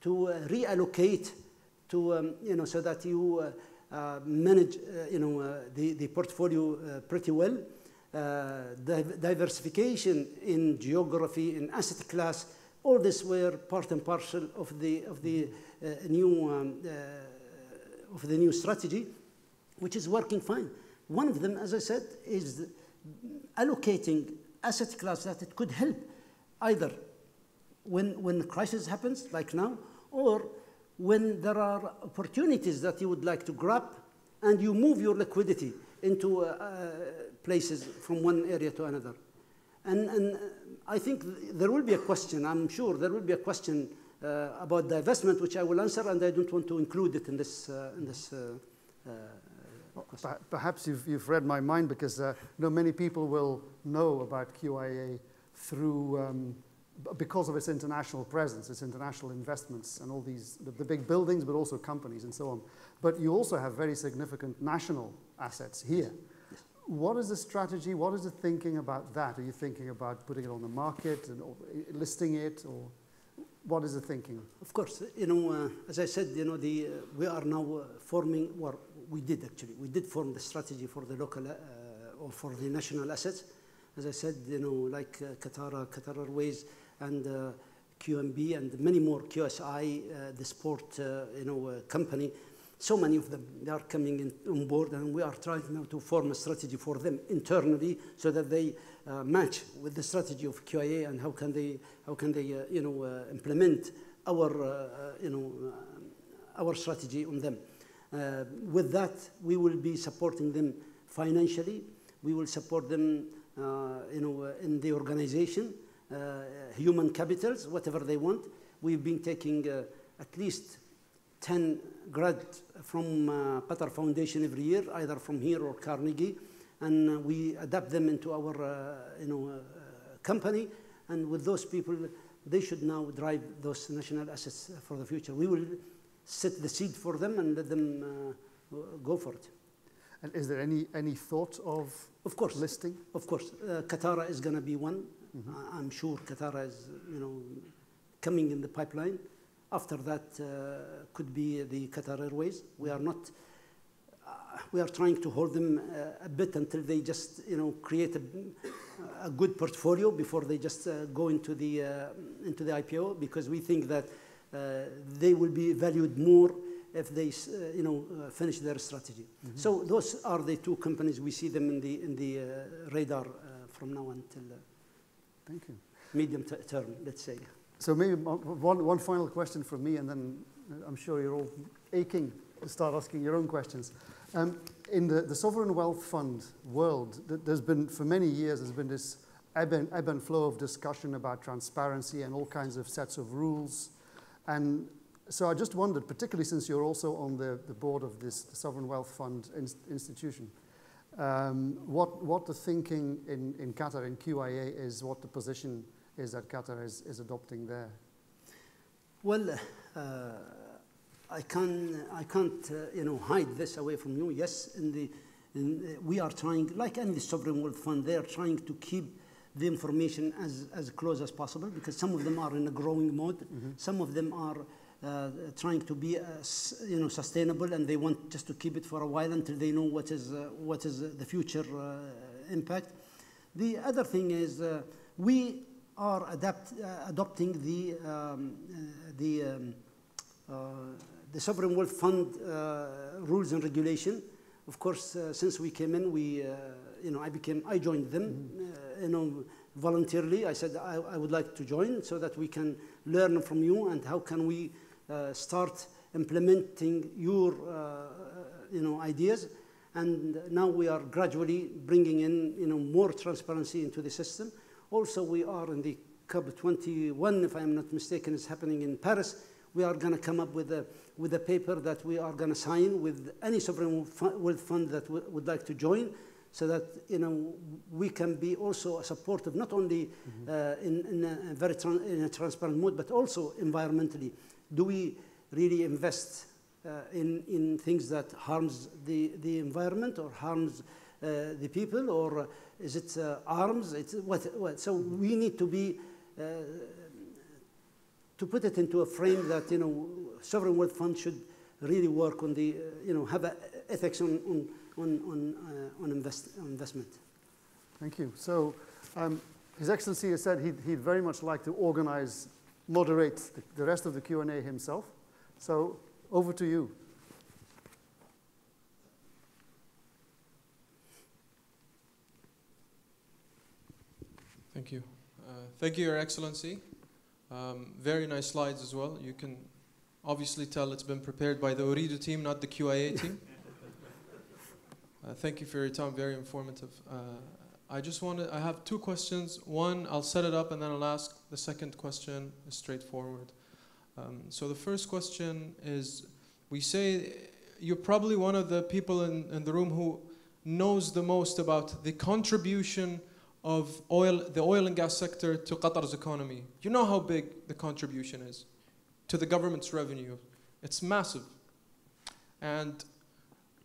Speaker 2: to reallocate to, um, you know, so that you Uh, manage, uh, you know, uh, the, the portfolio uh, pretty well. Di diversification in geography, in asset class, all this were part and parcel of the, of the new um, of the new strategy, which is working fine. One of them, as I said, is allocating asset class that it could help either when, when crisis happens, like now, or when there are opportunities that you would like to grab and you move your liquidity into uh, uh, places from one area to another. And, and I think th- there will be a question, I'm sure there will be a question uh, about divestment, which I will answer, and I don't want to include it in this, uh, in this uh, uh, question.
Speaker 1: Per- Perhaps you've, you've read my mind because uh, you many people will know about QIA through, um, because of its international presence, its international investments, and all these, the, the big buildings, but also companies and so on. But you also have very significant national assets here. What is the strategy? What is the thinking about that? Are you thinking about putting it on the market and or listing it, or what is the thinking?
Speaker 2: Of course, you know, uh, as I said, you know, the, uh, we are now uh, forming, or we did actually, we did form the strategy for the local uh, or for the national assets. As I said, you know, like uh, Qatar, Qatar Airways, and uh, QNB, and many more, QSI, uh, the sport, uh, you know, company. So many of them, they are coming in, on board, and we are trying now to form a strategy for them internally so that they match with the strategy of QIA and how can they, how can they, you know, implement our, you know, our strategy on them. Uh, with that, we will be supporting them financially. We will support them, uh, you know, uh, in the organization, human capitals, whatever they want. We've been taking uh, at least 10 grad from uh, Qatar Foundation every year, either from here or Carnegie, and uh, we adapt them into our, uh, you know, uh, company. And with those people, they should now drive those national assets for the future. We will set the seed for them and let them uh, go for it.
Speaker 1: And is there any, any thought of
Speaker 2: Of course,
Speaker 1: listing?
Speaker 2: of course, uh, Qatar is going to be one. I- I'm sure Qatar is, you know, coming in the pipeline. After that, uh, could be the Qatar Airways. We are not. Uh, we are trying to hold them uh, a bit until they just, you know, create a, a good portfolio before they just uh, go into the uh, into the IPO because we think that uh, they will be valued more if they, uh, you know, uh, finish their strategy. So those are the two companies we see them in the in the uh, radar uh, from now until uh,
Speaker 1: Thank you.
Speaker 2: medium t- term, let's say.
Speaker 1: So maybe one, one final question from me, and then uh, I'm sure you're all aching to start asking your own questions. Um, in the, the sovereign wealth fund world, there's been, for many years, there's been this ebb and, ebb and flow of discussion about transparency and all kinds of sets of rules. And so I just wondered, particularly since you're also on the, the board of this sovereign wealth fund ins- institution, um, what, what the thinking in, in Qatar, in QIA, is, what the position is that Qatar is, is adopting there.
Speaker 2: Well, uh, I can I can't uh, you know hide this away from you. Yes, in the in, uh, we are trying, like any sovereign wealth fund, they are trying to keep the information as as close as possible because some of them are in a growing mode, some of them are. Uh, trying to be uh, you know sustainable and they want just to keep it for a while until they know what is uh, what is the future uh, impact the other thing is uh, we are adapt, uh, adopting the, um, uh, the, um, uh, the sovereign wealth fund uh, rules and regulation. Of course, uh, since we came in, we, uh, you know, I became, I joined them, uh, you know, voluntarily. I said I, I would like to join so that we can learn from you and how can we start implementing your, uh, you know, ideas. And now we are gradually bringing in you know, more transparency into the system. Also, we are in the COP 21, if I'm not mistaken, is happening in Paris. We are going to come up with a, with a paper that we are going to sign with any sovereign wealth fund that w- would like to join so that you know, we can be also supportive, not only uh, in, in, a very in a transparent mode, but also environmentally. Do we really invest uh, in, in things that harms the, the environment or harms uh, the people or is it uh, arms? It's what, what? So we need to be to put it into a frame that you know sovereign wealth fund should really work on the you know have ethics on on on on, invest, on investment.
Speaker 1: Thank you. So, um, His Excellency has said he'd, he'd very much like to organize, moderate the, the rest of the Q&A himself. So, over to you.
Speaker 3: Thank you. Uh, thank you, Your Excellency. Um, very nice slides as well. You can obviously tell it's been prepared by the Ooredoo team, not the QIA team. Uh, thank you for your time. Very informative. Uh, I just want to, I have two questions. One, I'll set it up and then I'll ask. The second question is straightforward. Um, so the first question is we say you're probably one of the people in, in the room who knows the most about the contribution of oil, the oil and gas sector to Qatar's economy. You know how big the contribution is to the government's revenue. It's massive. And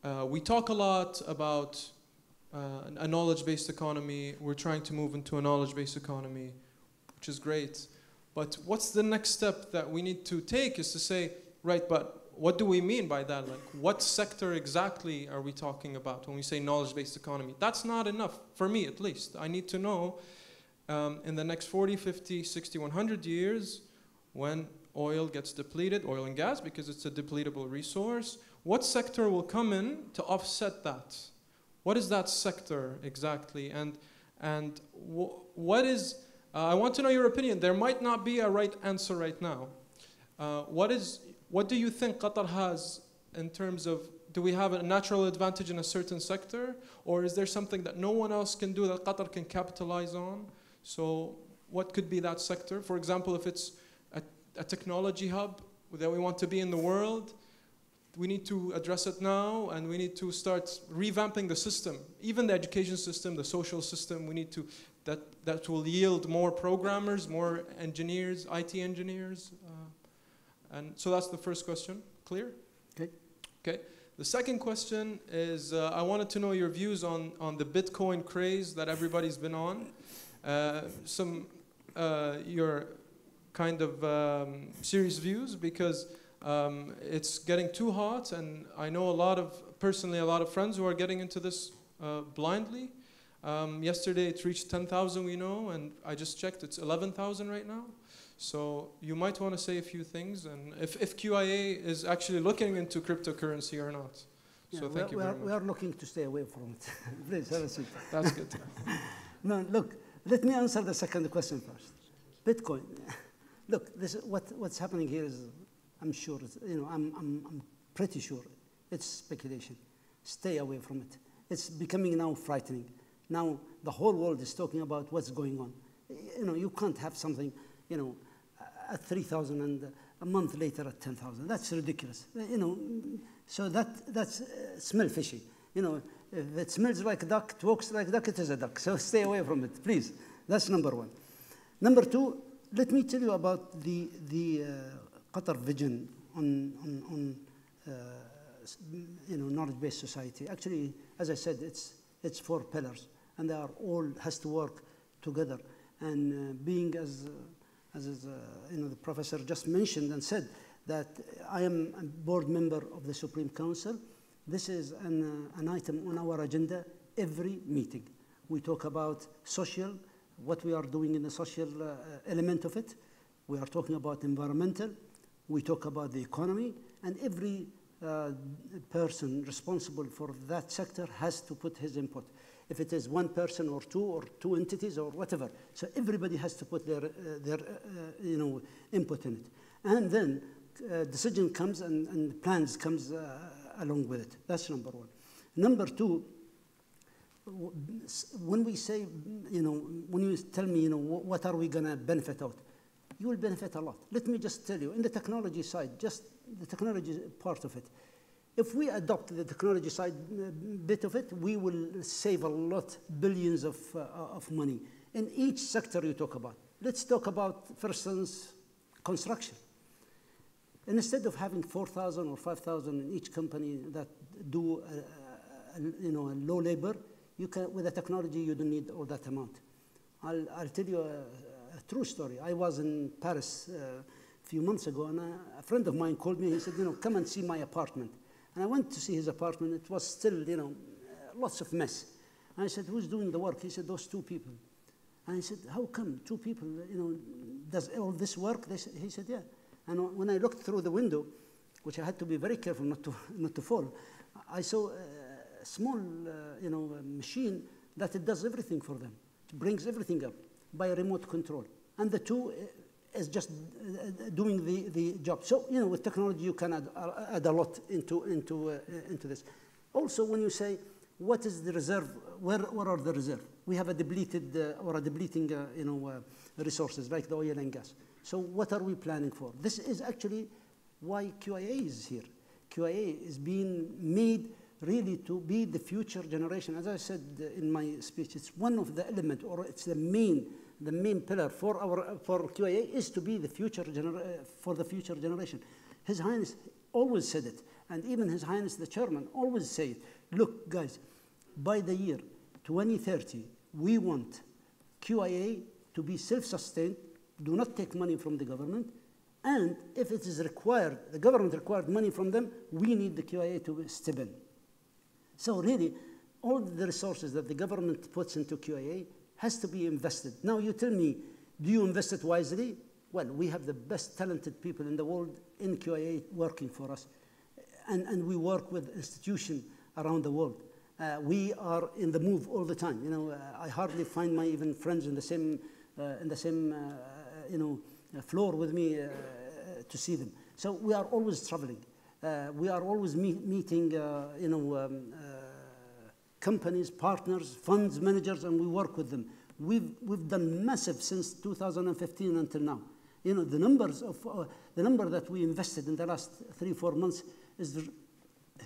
Speaker 3: uh, we talk a lot about a knowledge-based economy. We're trying to move into a knowledge-based economy, which is great. But what's the next step that we need to take is to say, right, but what do we mean by that? Like, what sector exactly are we talking about when we say knowledge-based economy? That's not enough, for me at least. I need to know um, in the next 40, 50, 60, 100 years, when oil gets depleted, oil and gas, because it's a depletable resource, what sector will come in to offset that? What is that sector exactly? And, and wh what is, uh, I want to know your opinion. There might not be a right answer right now. Uh, what is what do you think Qatar has in terms of do we have a natural advantage in a certain sector or is there something that no one else can do that Qatar can capitalize on? So what could be that sector? For example, if it's a, a technology hub that we want to be in the world, we need to address it now and we need to start revamping the system. Even the education system, the social system, we need to, that, that will yield more programmers, more engineers, IT engineers, and so that's the first question. Clear?
Speaker 2: Okay.
Speaker 3: Okay. The second question is uh, I wanted to know your views on, on the Bitcoin craze that everybody's been on. Uh, some uh, your kind of um, serious views because um, it's getting too hot, and I know a lot of personally a lot of friends who are getting into this uh, blindly. Um, yesterday it reached 10,000, we know, and I just checked, it's 11,000 right now. So you might want to say a few things, and if, if QIA is actually looking into cryptocurrency or not.
Speaker 2: Yeah,
Speaker 3: so thank
Speaker 2: we
Speaker 3: you
Speaker 2: are,
Speaker 3: very much.
Speaker 2: We are looking to stay away from it. Please, have a seat.
Speaker 3: That's good.
Speaker 2: No, look, let me answer the second question first. Bitcoin. Look, this, what, what's happening here is, I'm sure, you know, I'm, I'm, I'm pretty sure it's speculation. Stay away from it. It's becoming now frightening. Now the whole world is talking about what's going on. You know, you can't have something, you know, at 3,000 and a month later at 10,000. That's ridiculous. You know, so that that's uh, smell fishy. You know, if it smells like a duck, it walks like a duck, it is a duck. So stay away from it, please. That's number one. Number two, let me tell you about the the uh, Qatar vision on on, on uh, you know knowledge-based society. Actually, as I said, it's it's four pillars, and they are all has to work together. And uh, being as as uh, you know, the professor just mentioned and said that I am a board member of the Supreme Council. This is an, uh, an item on our agenda every meeting. We talk about social, what we are doing in the social uh, element of it. We are talking about environmental. We talk about the economy. And every uh, person responsible for that sector has to put his input if it is one person or two or two entities or whatever. So everybody has to put their, uh, their uh, you know, input in it. And then uh, decision comes and, and plans comes uh, along with it. That's number one. Number two, when we say, you know, when you tell me, you know, what are we going to benefit out? You will benefit a lot. Let me just tell you, in the technology side, just the technology part of it, if we adopt the technology side uh, bit of it, we will save a lot, billions of, uh, of money in each sector you talk about. Let's talk about, for instance, construction. And instead of having 4,000 or 5,000 in each company that do, a, a, you know, a low labor, you can, with the technology, you don't need all that amount. I'll, I'll tell you true story. I was in Paris uh, a few months ago, and a, a friend of mine called me. He said, you know, come and see my apartment. And I went to see his apartment. It was still, you know, uh, lots of mess. And I said, who's doing the work? He said, those two people. And I said, how come two people, you know, does all this work? Said, he said, yeah. And when I looked through the window, which I had to be very careful not to, not to fall, I saw a small, uh, you know, machine that it does everything for them. It brings everything up by remote control. And the two uh, is just uh, doing the, the job. So, you know, with technology, you can add, add a lot into, into, uh, into this. Also, when you say, what is the reserve, where, where are the reserve? we have a depleted uh, or a depleting, uh, you know, resources like the oil and gas. So what are we planning for? This is actually why QIA is here. QIA is being made really to be the future generation. As I said in my speech, it's one of the elements, or it's the main, the main pillar for our for QIA is to be the future genera- uh, for the future generation. His Highness always said it, and even His Highness the Chairman always say it. Look, guys, by the year 2030, we want QIA to be self-sustained, do not take money from the government, and if it is required, the government required money from them, we need the QIA to step in. So really, all the resources that the government puts into QIA has to be invested. Now you tell me, do you invest it wisely? Well, we have the best talented people in the world in QIA working for us. And, and we work with institutions around the world. Uh, we are in the move all the time. You know, uh, I hardly find my even friends in the same, uh, in the same, uh, you know, uh, floor with me uh, to see them. So we are always traveling. we are always meet, meeting, you know, um, companies, partners, funds managers, and we work with them. We've, we've done massive since 2015 until now. You know, the numbers of, uh, the number that we invested in the last three, four months is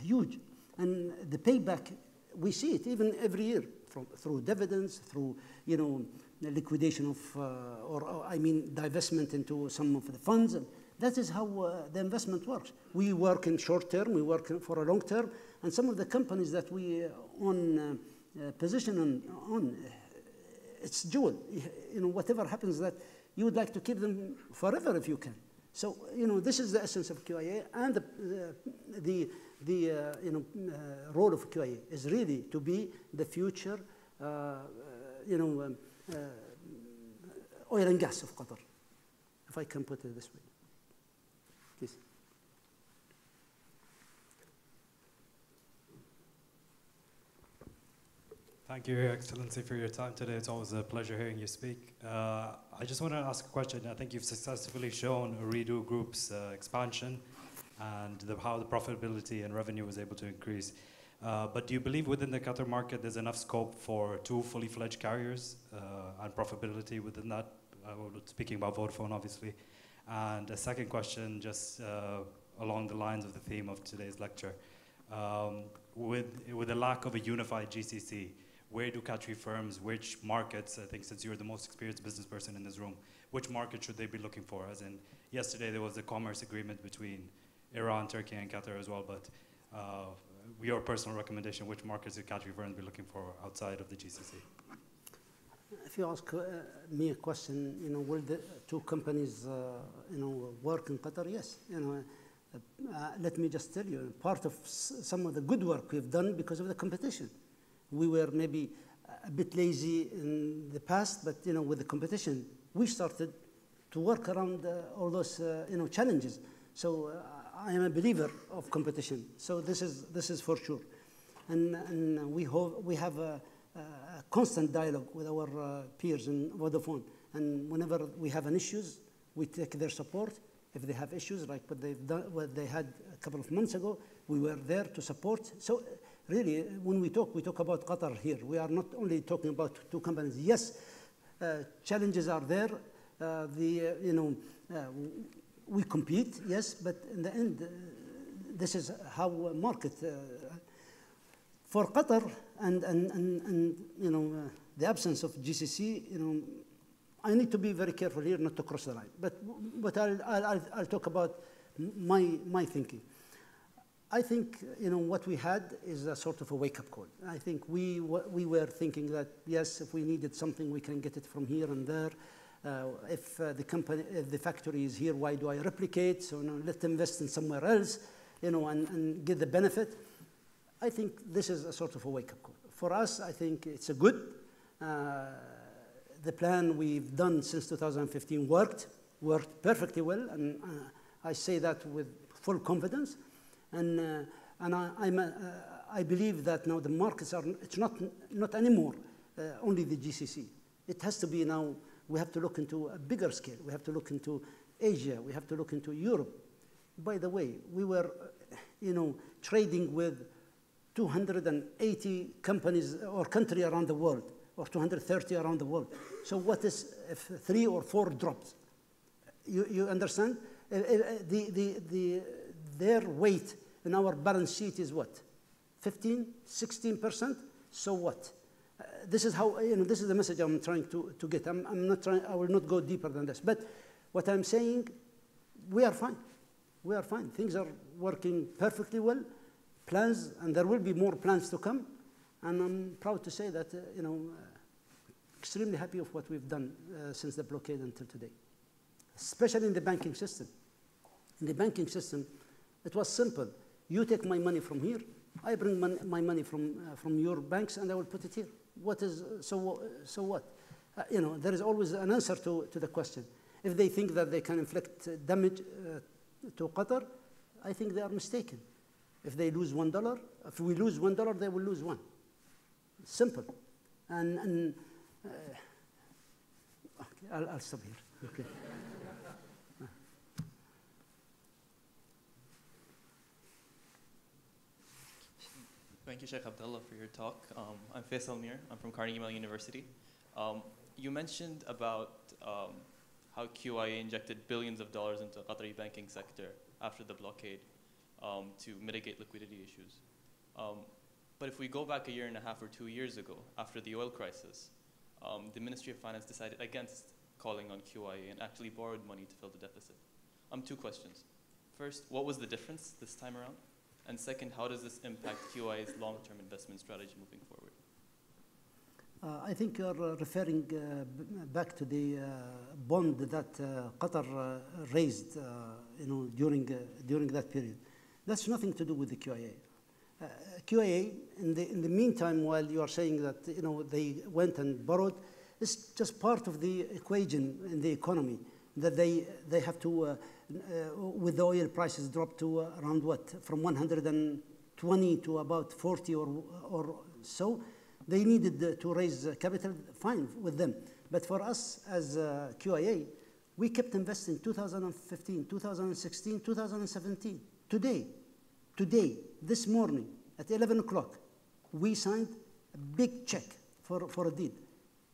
Speaker 2: huge. And the payback, we see it even every year from, through dividends, through, you know, liquidation of, uh, or, or, I mean, divestment into some of the funds. And that is how uh, the investment works. We work in short term, we work for a long term, and some of the companies that we uh, own uh, uh, position on, on it's jewel. You know, whatever happens that you would like to keep them forever if you can. So, you know, this is the essence of QIA and the, uh, the, the uh, you know, uh, role of QIA is really to be the future, you know, um, oil and gas of Qatar, if I can put it this way. Please.
Speaker 4: Thank you, Your Excellency, for your time today. It's always a pleasure hearing you speak. Uh, I just want to ask a question. I think you've successfully shown Ooredoo Group's uh, expansion and the, how the profitability and revenue was able to increase. Uh, but do you believe within the Qatar market there's enough scope for two fully fledged carriers uh, and profitability within that? Speaking about Vodafone, obviously. And a second question, just uh, along the lines of the theme of today's lecture. Um, with, with the lack of a unified GCC, where do Qatari firms, which markets, I think since you're the most experienced business person in this room, which market should they be looking for? As in, yesterday there was a commerce agreement between Iran, Turkey, and Qatar as well, but uh, your personal recommendation, which markets should Qatari firms be looking for outside of the GCC?
Speaker 2: If you ask uh, me a question, you know, will the two companies, uh, you know, work in Qatar? Yes. You know, uh, let me just tell you, part of some of the good work we've done because of the competition we were maybe a bit lazy in the past, but you know, with the competition, we started to work around uh, all those uh, you know challenges. So uh, I am a believer of competition. So this is this is for sure, and, and we hope we have a, a constant dialogue with our uh, peers in Vodafone. And whenever we have an issues, we take their support. If they have issues like what they've done, what they had a couple of months ago, we were there to support. So really, when we talk, we talk about Qatar here. We are not only talking about two companies. Yes, uh, challenges are there. Uh, the, uh, you know, uh, we compete, yes, but in the end, uh, this is how market. For Qatar and, and, and, and you know, the absence of GCC, you know, I need to be very careful here not to cross the line. But, but I'll, I'll, I'll talk about my, my thinking. I think you know what we had is a sort of a wake-up call. I think we we were thinking that yes, if we needed something, we can get it from here and there. Uh, if uh, the company, if the factory is here, why do I replicate? So you know, let's invest in somewhere else, you know, and, and get the benefit. I think this is a sort of a wake-up call. For us, I think it's a good. Uh, the plan we've done since 2015 worked, worked perfectly well, and uh, I say that with full confidence. And, uh, and I, I'm, uh, I believe that now the markets are, it's not, not anymore uh, only the GCC. It has to be now, we have to look into a bigger scale. We have to look into Asia. We have to look into Europe. By the way, we were, you know, trading with 280 companies or country around the world or 230 around the world. So what is if three or four drops? You, you understand? Uh, uh, the, the, the, their weight in our balance sheet is what? 15, 16%? So what? Uh, this is how, you know, this is the message I'm trying to, to get. I'm, I'm not trying, I will not go deeper than this. But what I'm saying, we are fine. We are fine. Things are working perfectly well. Plans, and there will be more plans to come. And I'm proud to say that, uh, you know, uh, extremely happy of what we've done uh, since the blockade until today, especially in the banking system. In the banking system, it was simple. You take my money from here, I bring mon my money from, uh, from your banks, and I will put it here. What is, so, so what? Uh, you know, there is always an answer to, to the question. If they think that they can inflict uh, damage uh, to Qatar, I think they are mistaken. If they lose one dollar, if we lose one dollar, they will lose one. Simple. And, and uh, I'll, I'll stop here. Okay.
Speaker 5: Thank you, Sheikh Abdullah, for your talk. Um, I'm Faisal Mir. I'm from Carnegie Mellon University. Um, you mentioned about um, how QIA injected billions of dollars into the Qatari banking sector after the blockade um, to mitigate liquidity issues. Um, but if we go back a year and a half or two years ago, after the oil crisis, um, the Ministry of Finance decided against calling on QIA and actually borrowed money to fill the deficit. Um, two questions. First, what was the difference this time around? And second, how does this impact QIA's long-term investment strategy moving forward?
Speaker 2: Uh, I think you're uh, referring uh, back to the uh, bond that uh, Qatar uh, raised, you know, during during that period. That's nothing to do with the QIA. QIA, in the in the meantime, while you are saying that you know they went and borrowed, it's just part of the equation in the economy that they they have to with the oil prices dropped to uh, around what, from 120 to about 40 or, or so, they needed to raise capital, fine with them. But for us as uh, QIA, we kept investing 2015, 2016, 2017. Today, today, this morning at 11 o'clock, we signed a big check for, for a deal.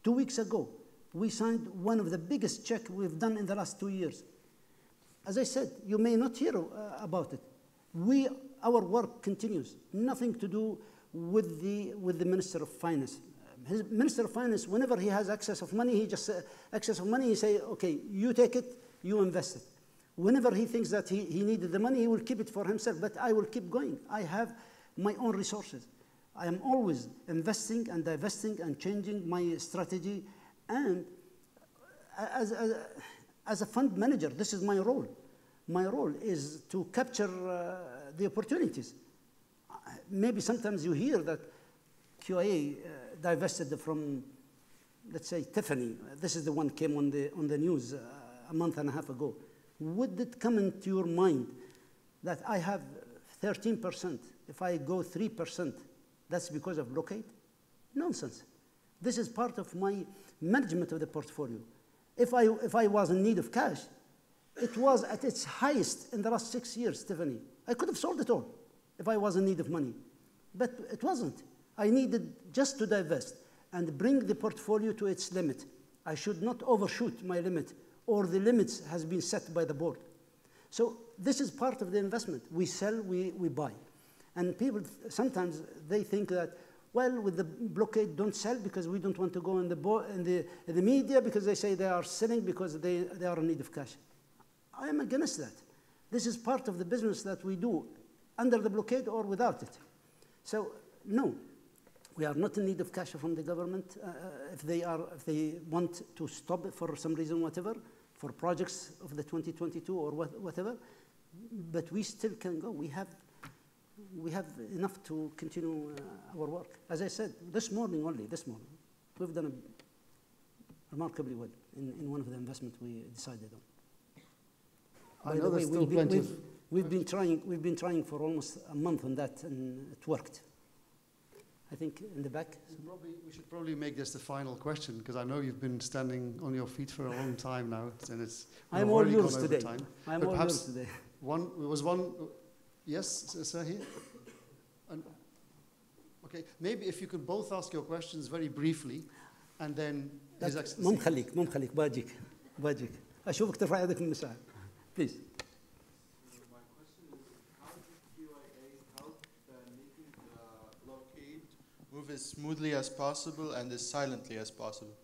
Speaker 2: Two weeks ago, we signed one of the biggest check we've done in the last two years. As I said, you may not hear uh, about it. We, our work continues. Nothing to do with the, with the Minister of Finance. His Minister of Finance, whenever he has access of money, he just, uh, access of money, he say, okay, you take it, you invest it. Whenever he thinks that he, he needed the money, he will keep it for himself, but I will keep going. I have my own resources. I am always investing and divesting and changing my strategy. And as, as as a fund manager, this is my role. My role is to capture uh, the opportunities. Maybe sometimes you hear that QIA uh, divested from, let's say, Tiffany. This is the one came on the, on the news uh, a month and a half ago. Would it come into your mind that I have 13%, if I go 3%, that's because of blockade? Nonsense. This is part of my management of the portfolio. If I, if I was in need of cash, it was at its highest in the last six years, Tiffany. I could have sold it all if I was in need of money. But it wasn't. I needed just to divest and bring the portfolio to its limit. I should not overshoot my limit, or the limits has been set by the board. So this is part of the investment. We sell, we, we buy. And people, sometimes they think that well, with the blockade, don't sell because we don't want to go in the, in the, in the media because they say they are selling because they, they are in need of cash. I am against that. This is part of the business that we do under the blockade or without it. So, no, we are not in need of cash from the government uh, uh if, they are, if they want to stop for some reason, whatever, for projects of the 2022 or what, whatever. But we still can go. We have we have enough to continue uh, our work. As I said, this morning only, this morning, we've done remarkably well in, in one of the investments we decided
Speaker 1: on. I know there's still
Speaker 2: we've,
Speaker 1: plenty
Speaker 2: we've, we've, been trying, we've been trying for almost a month on that, and it worked. I think in the back.
Speaker 1: Probably, we should probably make this the final question because I know you've been standing on your feet for a long time now, and it's.
Speaker 2: I'm all yours today. Time. I'm all yours today.
Speaker 1: One was one Yes, sir, here. And, okay, maybe if you could both ask your questions very briefly. and then His
Speaker 2: مو
Speaker 1: Excellency.
Speaker 2: مخليك مو مخليك باجيك باجيك اشوفك ترفع يدك من المساعد بليز
Speaker 6: My question is, how did QIA help uh, making the blockade move as smoothly as possible and as silently as possible?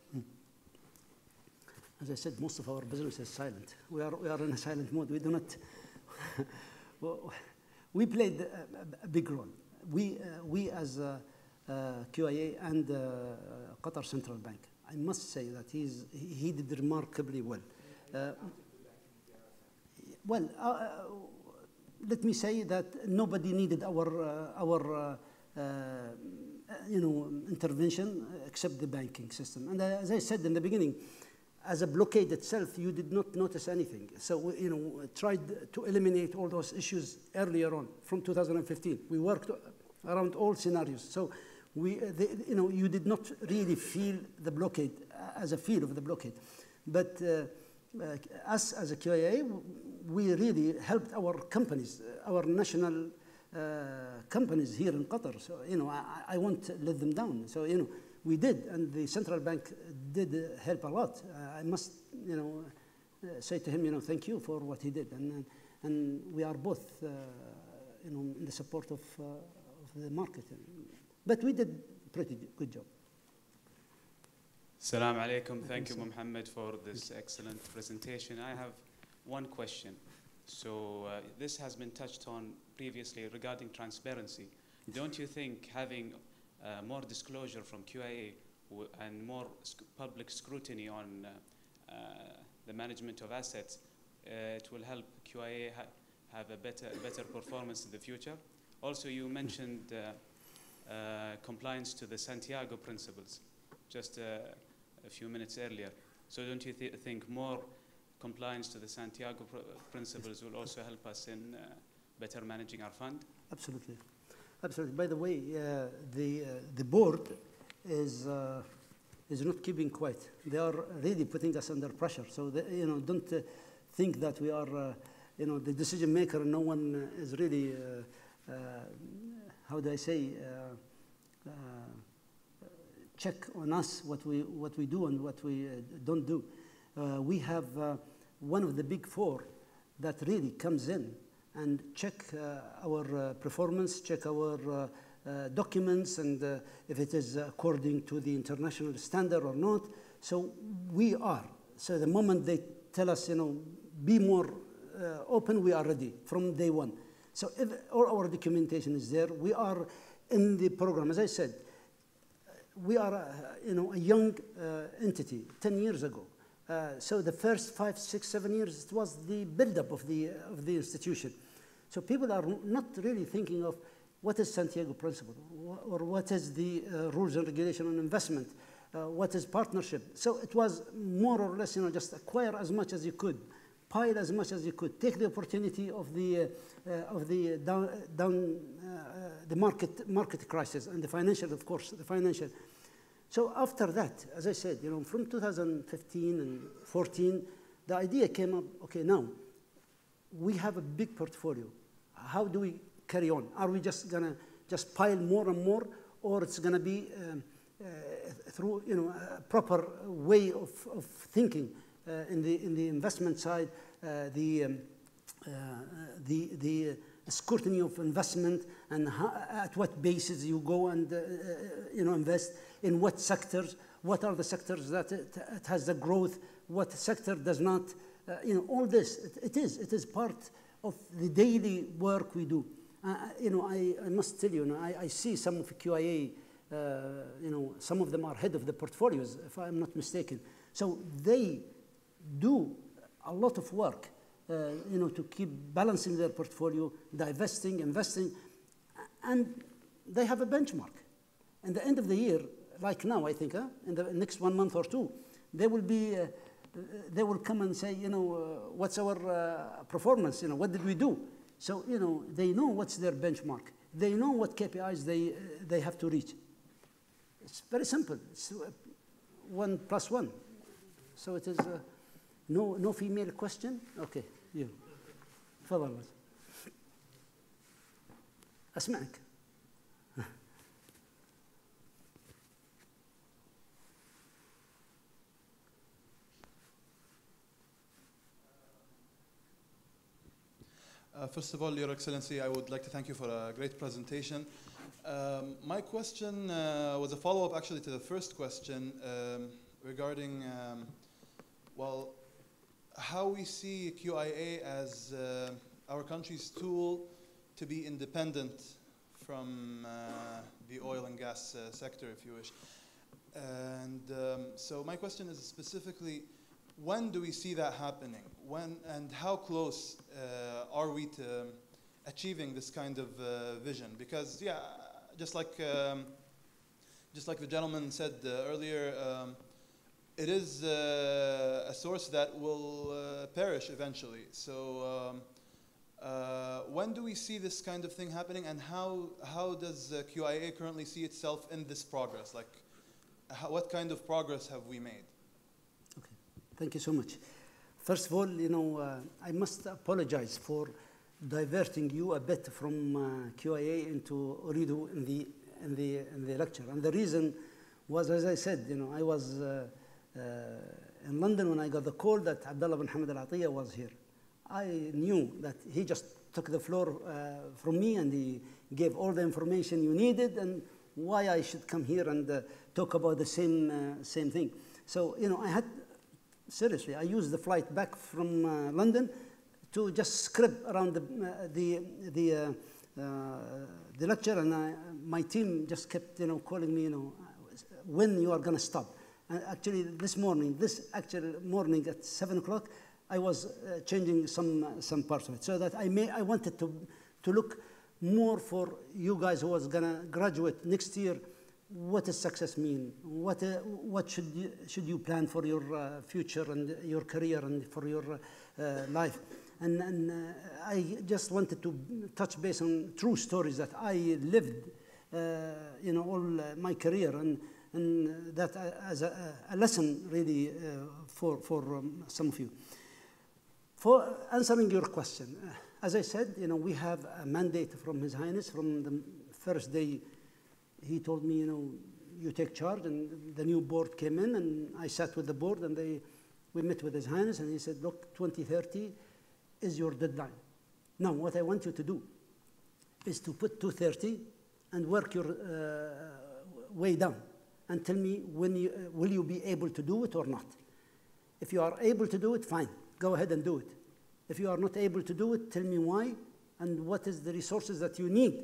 Speaker 2: As I said, most of our business is silent. We are, we are in a silent mode. We do not. we played a, big role. We, uh, we as uh, uh, QIA and Qatar Central Bank, I must say that he's, he did remarkably well. Uh, well, uh, uh, let me say that nobody needed our, our you know, intervention except the banking system. And as I said in the beginning, as a blockade itself, you did not notice anything. So, you know, tried to eliminate all those issues earlier on from 2015. We worked around all scenarios. So, we, uh, you know, you did not really feel the blockade uh, as a feel of the blockade. But uh, uh, us as a QIA, we really helped our companies, uh, our national uh, companies here in Qatar. So, you know, I, I won't let them down. So, you know, we did, and the central bank did help a lot. Uh, I must, you know, uh, say to him, you know, thank you for what he did. And, and, and we are both, uh, you know, in the support of, uh, of the market. But we did pretty good job.
Speaker 7: Salam alaikum. Thank you, Muhammad, for this excellent presentation. I have one question. So, uh, this has been touched on previously regarding transparency. Don't you think having uh, more disclosure from QIA and more sc- public scrutiny on uh, uh, the management of assets, uh, it will help QIA ha- have a better, better performance in the future? Also, you mentioned uh, compliance to the Santiago principles just a few minutes earlier. So don't you th- think more compliance to the Santiago pr- principles will also help us in better managing our fund?
Speaker 2: Absolutely. Absolutely. By the way, uh, the, uh, the board is, uh, is not keeping quiet. They are really putting us under pressure. So, the, you know, don't uh, think that we are, uh, you know, the decision maker no one is really, uh, how do I say, check on us what we, what we do and what we don't do. We have one of the big four that really comes in and check uh, our uh, performance, check our uh, documents, and if it is according to the international standard or not. So we are. So the moment they tell us, you know, be more open, we are ready from day one. So if all our documentation is there, we are in the program. As I said, we are, uh, you know, a young uh, entity 10 years ago. Uh, so the first five, six, seven years, it was the buildup of the, of the institution. So people are not really thinking of what is Santiago Principle or what is the uh, rules and regulation on investment, uh, what is partnership. So it was more or less, you know, just acquire as much as you could, pile as much as you could, take the opportunity of the, uh, of the down, down uh, the market, market crisis and the financial, of course, the financial. So after that, as I said, you know, from 2015 and 14, the idea came up, okay, now we have a big portfolio. How do we carry on? Are we just gonna just pile more and more, or it's gonna be um, uh, through you know a proper way of, of thinking uh, in the in the investment side, uh, the um, uh, the the scrutiny of investment and how, at what basis you go and uh, uh, you know invest in what sectors, what are the sectors that it, it has the growth, what sector does not. Uh, you know, all this, it, it is, it is part of the daily work we do. Uh, you know, I, I must tell you, you know, I, I see some of the QIA, uh, you know, some of them are head of the portfolios, if I'm not mistaken. So they do a lot of work, uh, you know, to keep balancing their portfolio, divesting, investing, and they have a benchmark. At the end of the year, like now, I think, huh, in the next one month or two, they will be, uh, they will come and say, you know, uh, what's our uh, performance? You know, what did we do? So, you know, they know what's their benchmark. They know what KPIs they, uh, they have to reach. It's very simple. It's uh, one plus one. So it is uh, no, no female question? Okay, you. تفضل بس.
Speaker 6: Uh, first of all, Your Excellency, I would like to thank you for a great presentation. Um, my question uh, was a follow-up actually to the first question um, regarding, um, well, how we see QIA as uh, our country's tool to be independent from uh, the oil and gas uh, sector, if you wish. And um, so my question is specifically, when do we see that happening? When and how close uh, are we to achieving this kind of uh, vision? Because yeah, just like um, just like the gentleman said uh, earlier, um, it is uh, a source that will uh, perish eventually. So. Um, uh, when do we see this kind of thing happening, and how how does uh, QIA currently see itself in this progress? Like, how, what kind of progress have we made?
Speaker 2: Thank you so much. First of all, you know, uh, I must apologize for diverting you a bit from uh, QIA into Ooredoo in the, in, the, in the lecture. And the reason was, as I said, you know, I was uh, uh, in London when I got the call that Abdullah bin Hamad Al Atiyah was here. I knew that he just took the floor uh, from me and he gave all the information you needed and why I should come here and uh, talk about the same, same thing. So, you know, I had seriously, I used the flight back from uh, London to just script around the, uh, the, the, uh, uh, the lecture, and I, my team just kept, you know, calling me, you know, when you are going to stop. And actually, this morning, this actual morning at seven o'clock, I was uh, changing some uh, some parts of it, so that I may I wanted to to look more for you guys who was going to graduate next year what does success mean? What, uh, what should, you, should you plan for your uh, future and your career and for your uh, life? And, and uh, I just wanted to touch base on true stories that I lived, uh, you know, all uh, my career, and, and that as a, a lesson really for, for um, some of you. For answering your question, as I said, you know, we have a mandate from His Highness from the first day he told me, you know, you take charge. And the new board came in, and I sat with the board, and they, we met with His Highness, and he said, look, 2030 is your deadline. Now, what I want you to do is to put 230 and work your uh, way down and tell me when you, uh, will you be able to do it or not. If you are able to do it, fine, go ahead and do it. If you are not able to do it, tell me why and what is the resources that you need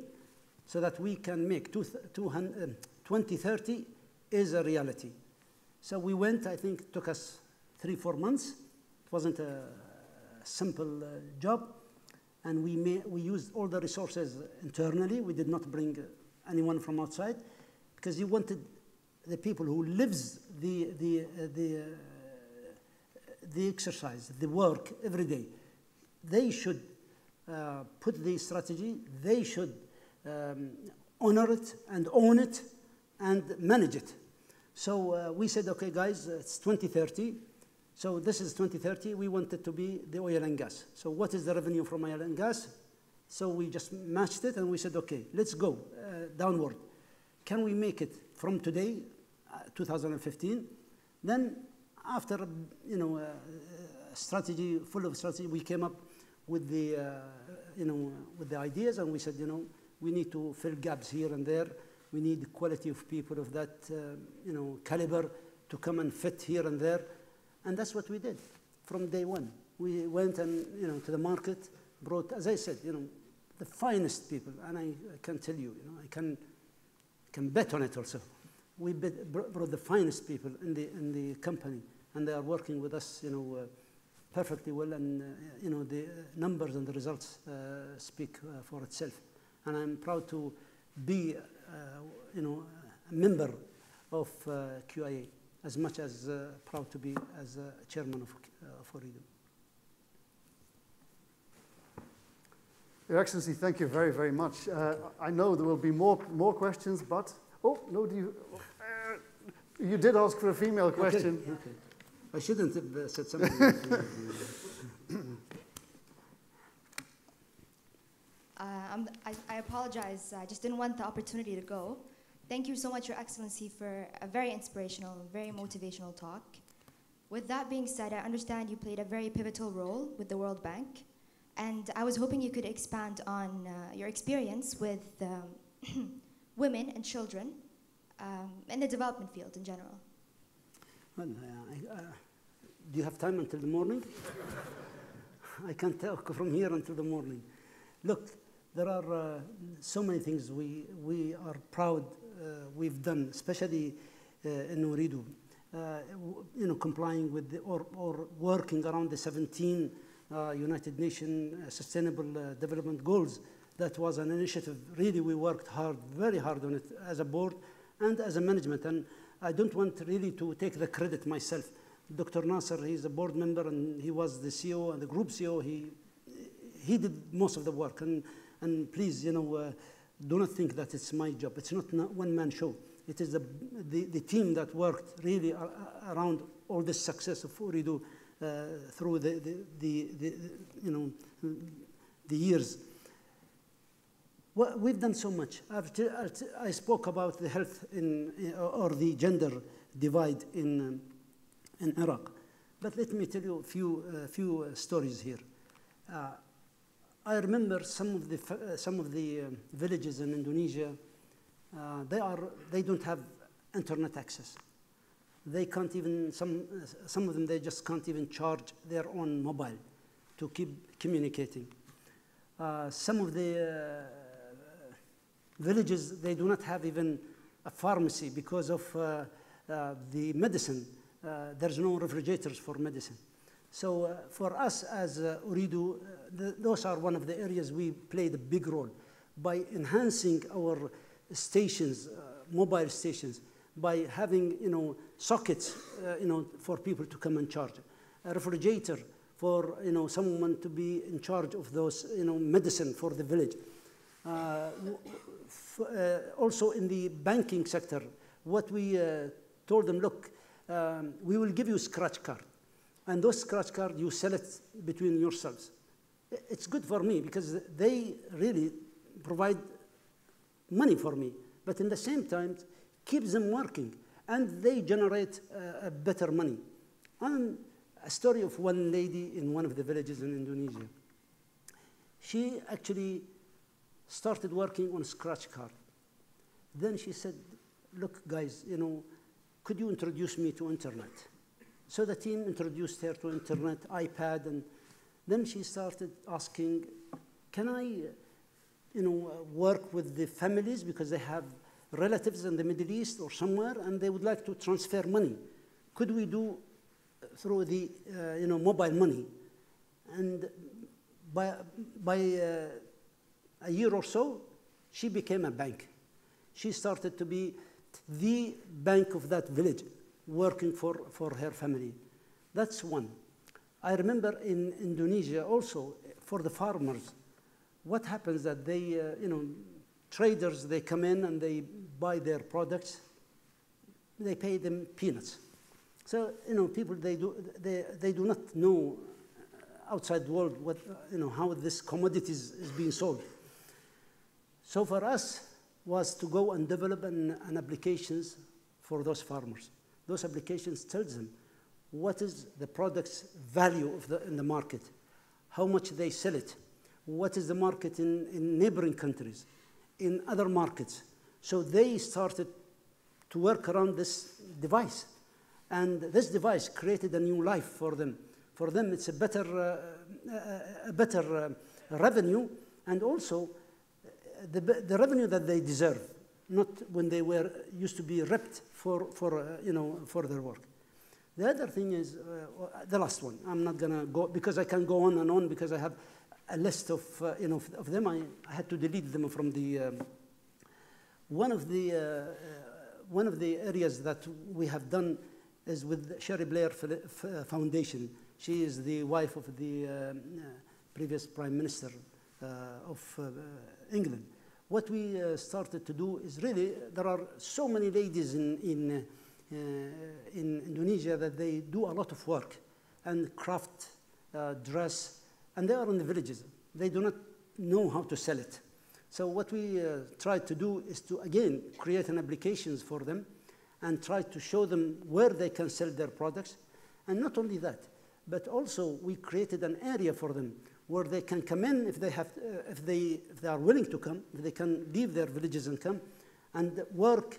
Speaker 2: so that we can make 2030 um, is a reality. So we went, I think it took us three, four months. It wasn't a simple uh, job. And we, may, we used all the resources internally. We did not bring anyone from outside because you wanted the people who lives the, the, uh, the, uh, the exercise, the work every day. They should uh, put the strategy. They should um, honor it and own it and manage it. So uh, we said, okay, guys, it's 2030. So this is 2030. We want it to be the oil and gas. So what is the revenue from oil and gas? So we just matched it and we said, okay, let's go uh, downward. Can we make it from today, uh, 2015? Then after, you know, uh, strategy, full of strategy, we came up with the, uh, you know, with the ideas and we said, you know, we need to fill gaps here and there. We need quality of people of that, uh, you know, caliber to come and fit here and there. And that's what we did from day one. We went and, you know, to the market, brought, as I said, you know, the finest people. And I, I can tell you, you know, I can, can bet on it also. We bet, brought the finest people in the, in the company. And they are working with us, you know, uh, perfectly well. And, uh, you know, the numbers and the results uh, speak uh, for itself and I'm proud to be, uh, you know, a member of uh, QIA as much as uh, proud to be as chairman of, uh,
Speaker 1: Your Excellency, thank you very, very much. Uh, I know there will be more, more questions, but, oh, no, do you, uh, you did ask for a female question.
Speaker 2: Okay, okay. I shouldn't have said something.
Speaker 8: Uh, I, I, apologize. I just didn't want the opportunity to go. Thank you so much, Your Excellency, for a very inspirational, very motivational talk. With that being said, I understand you played a very pivotal role with the World Bank, And I was hoping you could expand on uh, your experience with um, women and children um, in the development field in general.
Speaker 2: Well, uh, I, uh, do you have time until the morning? I can talk from here until the morning. Look, there are uh, so many things we, we are proud uh, we've done, especially uh, in Ooredoo. Uh, you know, complying with the, or, or working around the 17 uh, United Nations uh, Sustainable Development Goals. That was an initiative. Really, we worked hard, very hard on it as a board and as a management. And I don't want really to take the credit myself. Dr. Nasser, he's a board member and he was the CEO and the group CEO. He, he did most of the work. And, and please, you know, uh, do not think that it's my job. It's not one-man show. It is the, the, the team that worked really around all the success of Ooredoo uh, through the, the, the, the, you know, the years. Well, we've done so much. I spoke about the health in, or the gender divide in, in Iraq. But let me tell you a few, uh, few stories here. Uh, I remember some of the, uh, some of the um, villages in Indonesia, uh, they, are, they don't have internet access. They can't even, some, uh, some of them, they just can't even charge their own mobile to keep communicating. Uh, some of the uh, villages, they do not have even a pharmacy because of uh, uh, the medicine. Uh, there's no refrigerators for medicine. So uh, for us as uh, Ooredoo, uh, th- those are one of the areas we played a big role by enhancing our stations, uh, mobile stations, by having you know sockets, uh, you know, for people to come and charge, a refrigerator for you know someone to be in charge of those you know medicine for the village. Also in the banking sector, what we told them, look, um, we will give you scratch card. And those scratch card, you sell it between yourselves. It's good for me because they really provide money for me, but in the same time, keeps them working and they generate uh, better money. And a story of one lady in one of the villages in Indonesia. She actually started working on scratch card. Then she said, look guys, you know, could you introduce me to internet? So the team introduced her to internet, iPad, and then she started asking, can I, you know, work with the families because they have relatives in the Middle East or somewhere and they would like to transfer money. Could we do uh, through the, uh, you know, mobile money? And by, by uh, a year or so, she became a bank. She started to be the bank of that village, working for, for her family. That's one. I remember in Indonesia also, for the farmers, what happens that they, uh, you know, traders, they come in and they buy their products, they pay them peanuts. So, you know, people, they do, they, they do not know outside the world what, you know, how this commodities is being sold. So for us was to go and develop an, an applications for those farmers. Those applications tells them what is the product's value of the, in the market, how much they sell it, what is the market in, in neighboring countries, in other markets. So they started to work around this device. And this device created a new life for them. For them, it's a better, uh, a- a better uh, revenue and also uh, the, the revenue that they deserve, not when they were used to be ripped for, for, uh, you know, for their work. The other thing is uh, the last one. I'm not going to go because I can go on and on because I have a list of, uh, you know, of, them. I, I had to delete them from the. Um, one of the uh, uh, one of the areas that we have done is with Cherie Blair Foundation. She is the wife of the um, uh, previous Prime Minister uh, of uh, England. What we uh, started to do is really there are so many ladies in in uh, in Indonesia that they do a lot of work and craft, uh, dress, and they are in the villages. They do not know how to sell it. So what we uh, tried to do is to again create an applications for them and try to show them where they can sell their products. And not only that, but also we created an area for them where they can come in if they, have, uh, if, they, if they are willing to come, if they can leave their villages and come and work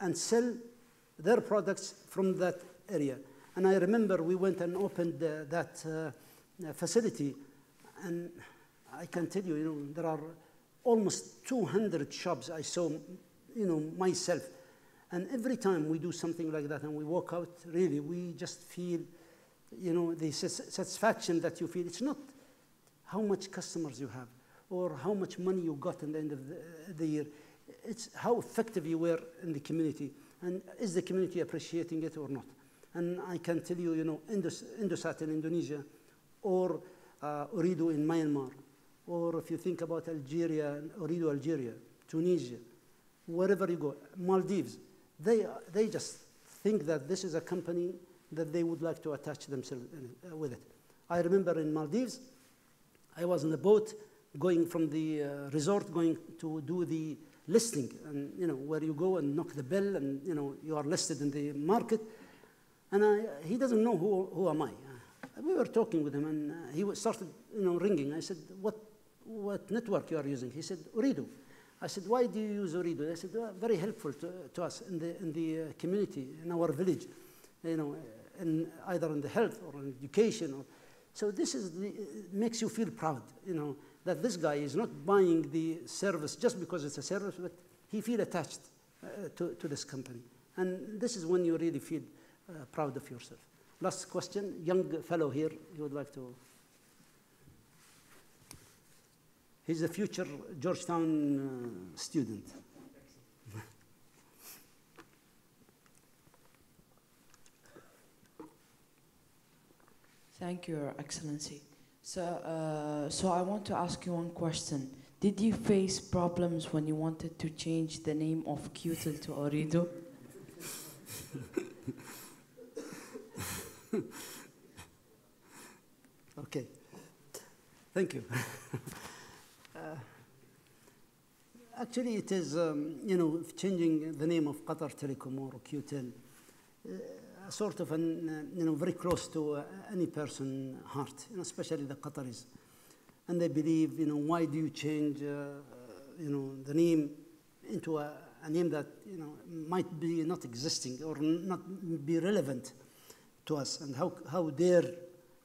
Speaker 2: and sell their products from that area. And I remember we went and opened uh, that uh, facility, and I can tell you, you know, there are almost 200 shops I saw, you know, myself. And every time we do something like that and we walk out, really, we just feel, you know, the satisfaction that you feel. It's not how much customers you have or how much money you got in the end of the, the year. It's how effective you were in the community. And is the community appreciating it or not? And I can tell you, you know, Indus, Indosat in Indonesia or uh, Ooredoo in Myanmar, or if you think about Algeria, Ooredoo Algeria, Tunisia, wherever you go, Maldives, they, they just think that this is a company that they would like to attach themselves uh, with it. I remember in Maldives, I was in a boat going from the uh, resort going to do the listing. And you know where you go and knock the bell and you know you are listed in the market. And I, he doesn't know who, who am I. Uh, we were talking with him and uh, he started you know ringing. I said what what network you are using? He said Ooredoo. I said why do you use Ooredoo? I said well, very helpful to, to us in the in the uh, community in our village you know in either in the health or in education or so this is the, makes you feel proud you know that this guy is not buying the service just because it's a service, but he feel attached uh, to, to this company. And this is when you really feel uh, proud of yourself. Last question, young fellow here, he would like to. He's a future Georgetown uh, student.
Speaker 9: Thank you, Your Excellency. So, uh, so I want to ask you one question. Did you face problems when you wanted to change the name of QTEL to Ooredoo?
Speaker 2: okay. Thank you. uh, actually, it is, um, you know, changing the name of Qatar Telecom or QTEL. Uh, sort of an, uh, you know, very close to uh, any person heart, you know, especially the Qataris. And they believe, you know, why do you change, uh, you know, the name into a, a, name that, you know, might be not existing or not be relevant to us? And how, how dare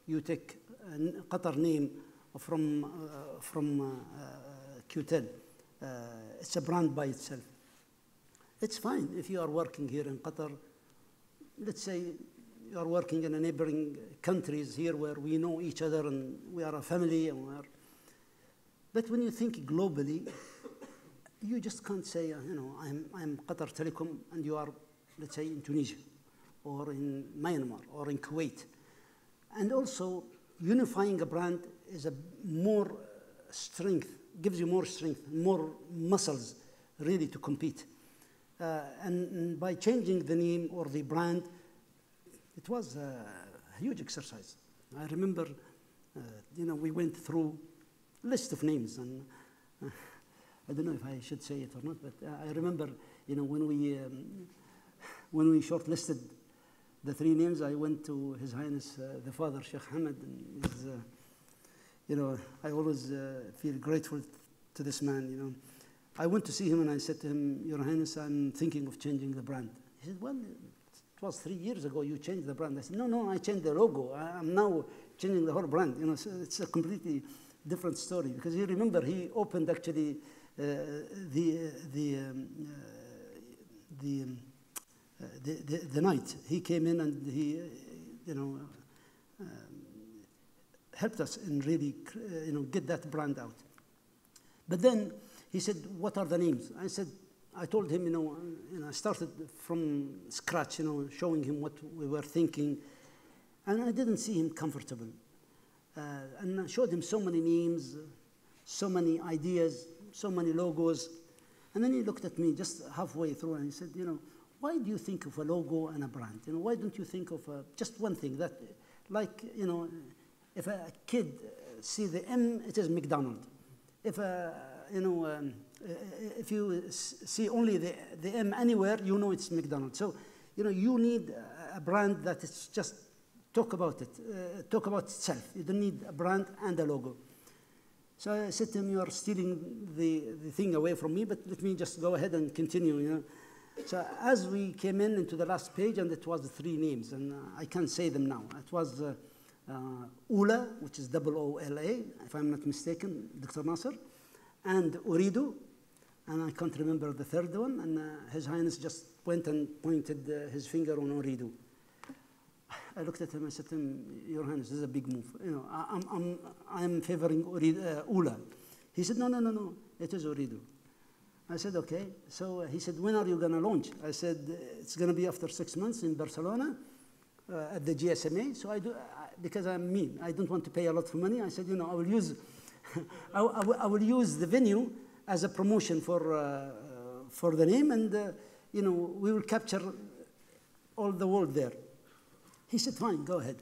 Speaker 2: you take a Qatar name from, uh, from uh, QTEL? Uh, it's a brand by itself. It's fine if you are working here in Qatar let's say you are working in a neighboring countries here where we know each other and we are a family and we are but when you think globally you just can't say uh, you know I'm, I'm Qatar Telecom and you are let's say in Tunisia or in Myanmar or in Kuwait. And also unifying a brand is a more strength gives you more strength more muscles really to compete uh, and by changing the name or the brand, it was a huge exercise. I remember, uh, you know, we went through a list of names, and uh, I don't know if I should say it or not, but I remember, you know, when we um, when we shortlisted the three names, I went to His Highness uh, the Father Sheikh Hamad, and his, uh, you know, I always uh, feel grateful to this man, you know. I went to see him and I said to him, Your Highness, I'm thinking of changing the brand. He said, Well, it was three years ago you changed the brand. I said, No, no, I changed the logo. I'm now changing the whole brand. You know, so it's a completely different story because you remember he opened actually uh, the the um, uh, the, um, uh, the, the, the night he came in and he you know um, helped us in really you know get that brand out. But then he said, what are the names? I said, I told him, you know, and I started from scratch, you know, showing him what we were thinking. And I didn't see him comfortable. Uh, and I showed him so many names, so many ideas, so many logos. And then he looked at me just halfway through and he said, you know, why do you think of a logo and a brand? You know, why don't you think of a, just one thing that, like, you know, if a kid see the M, it is McDonald. If a you know, um, uh, if you see only the, the M anywhere, you know it's McDonald's. So, you know, you need a brand that is just talk about it, uh, talk about itself. You don't need a brand and a logo. So I said to him, you are stealing the, the thing away from me, but let me just go ahead and continue, you know. So as we came in into the last page, and it was three names, and uh, I can't say them now. It was uh, uh, Ula, which is double O-L-A, if I'm not mistaken, Dr. Nasser, and Ooredoo, and I can't remember the third one, and uh, His Highness just went and pointed uh, his finger on Ooredoo. I looked at him, I said to him, Your Highness, this is a big move. You know, I, I'm, I'm, I'm favoring Ooredoo, uh, Ula. He said, no, no, no, no, it is Ooredoo. I said, okay. So uh, he said, when are you going to launch? I said, "Uh, it's going to be after six months in Barcelona uh, at the GSMA. So I do, because I'm mean, I don't want to pay a lot of money. I said, you know, I will use, I, will, use the venue as a promotion for, uh, for the name and, uh, you know, we will capture all the world there. He said, fine, go ahead.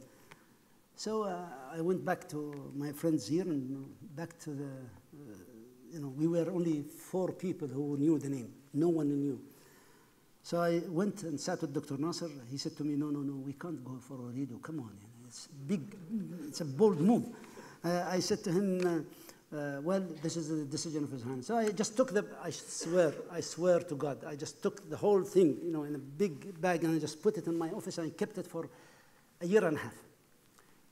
Speaker 2: So uh, I went back to my friends here and back to the, uh, you know, we were only four people who knew the name. No one knew. So I went and sat with Dr. Nasser. He said to me, no, no, no, we can't go for Ooredoo. Come on, it's big, it's a bold move. Uh, I said to him, uh, uh, well, this is the decision of his hand. So I just took the, I swear, I swear to God, I just took the whole thing, you know, in a big bag and I just put it in my office and I kept it for a year and a half.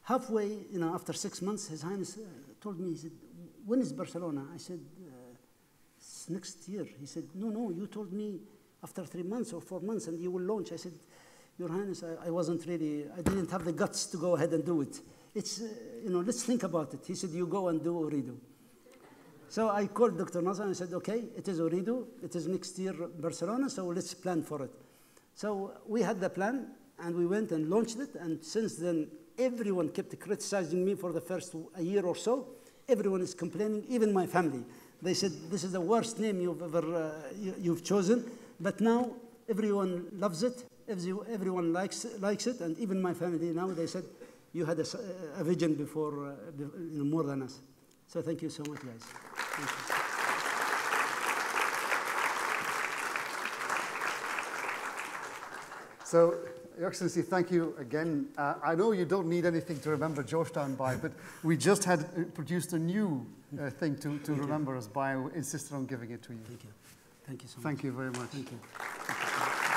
Speaker 2: Halfway, you know, after six months, His Highness uh, told me, he said, when is Barcelona? I said, uh, next year. He said, no, no, you told me after three months or four months and you will launch. I said, Your Highness, I, I wasn't really, I didn't have the guts to go ahead and do it. It's, uh, you know, let's think about it. He said, you go and do Ooredoo. So I called Dr. Nasser and I said, okay, it is Ooredoo. It is next year Barcelona, so let's plan for it. So we had the plan and we went and launched it. And since then, everyone kept criticizing me for the first a year or so. Everyone is complaining, even my family. They said, this is the worst name you've ever uh, you, you've chosen. But now everyone loves it. Everyone likes, likes it. And even my family now, they said, you had a vision before, uh, more than us. So thank you so much, guys. You.
Speaker 1: So, Your Excellency, thank you again. Uh, I know you don't need anything to remember Georgetown by, but we just had produced a new uh, thing to, to remember us by. I insisted on giving it to you.
Speaker 2: Thank you. Thank you so much.
Speaker 1: Thank you very much.
Speaker 2: Thank you.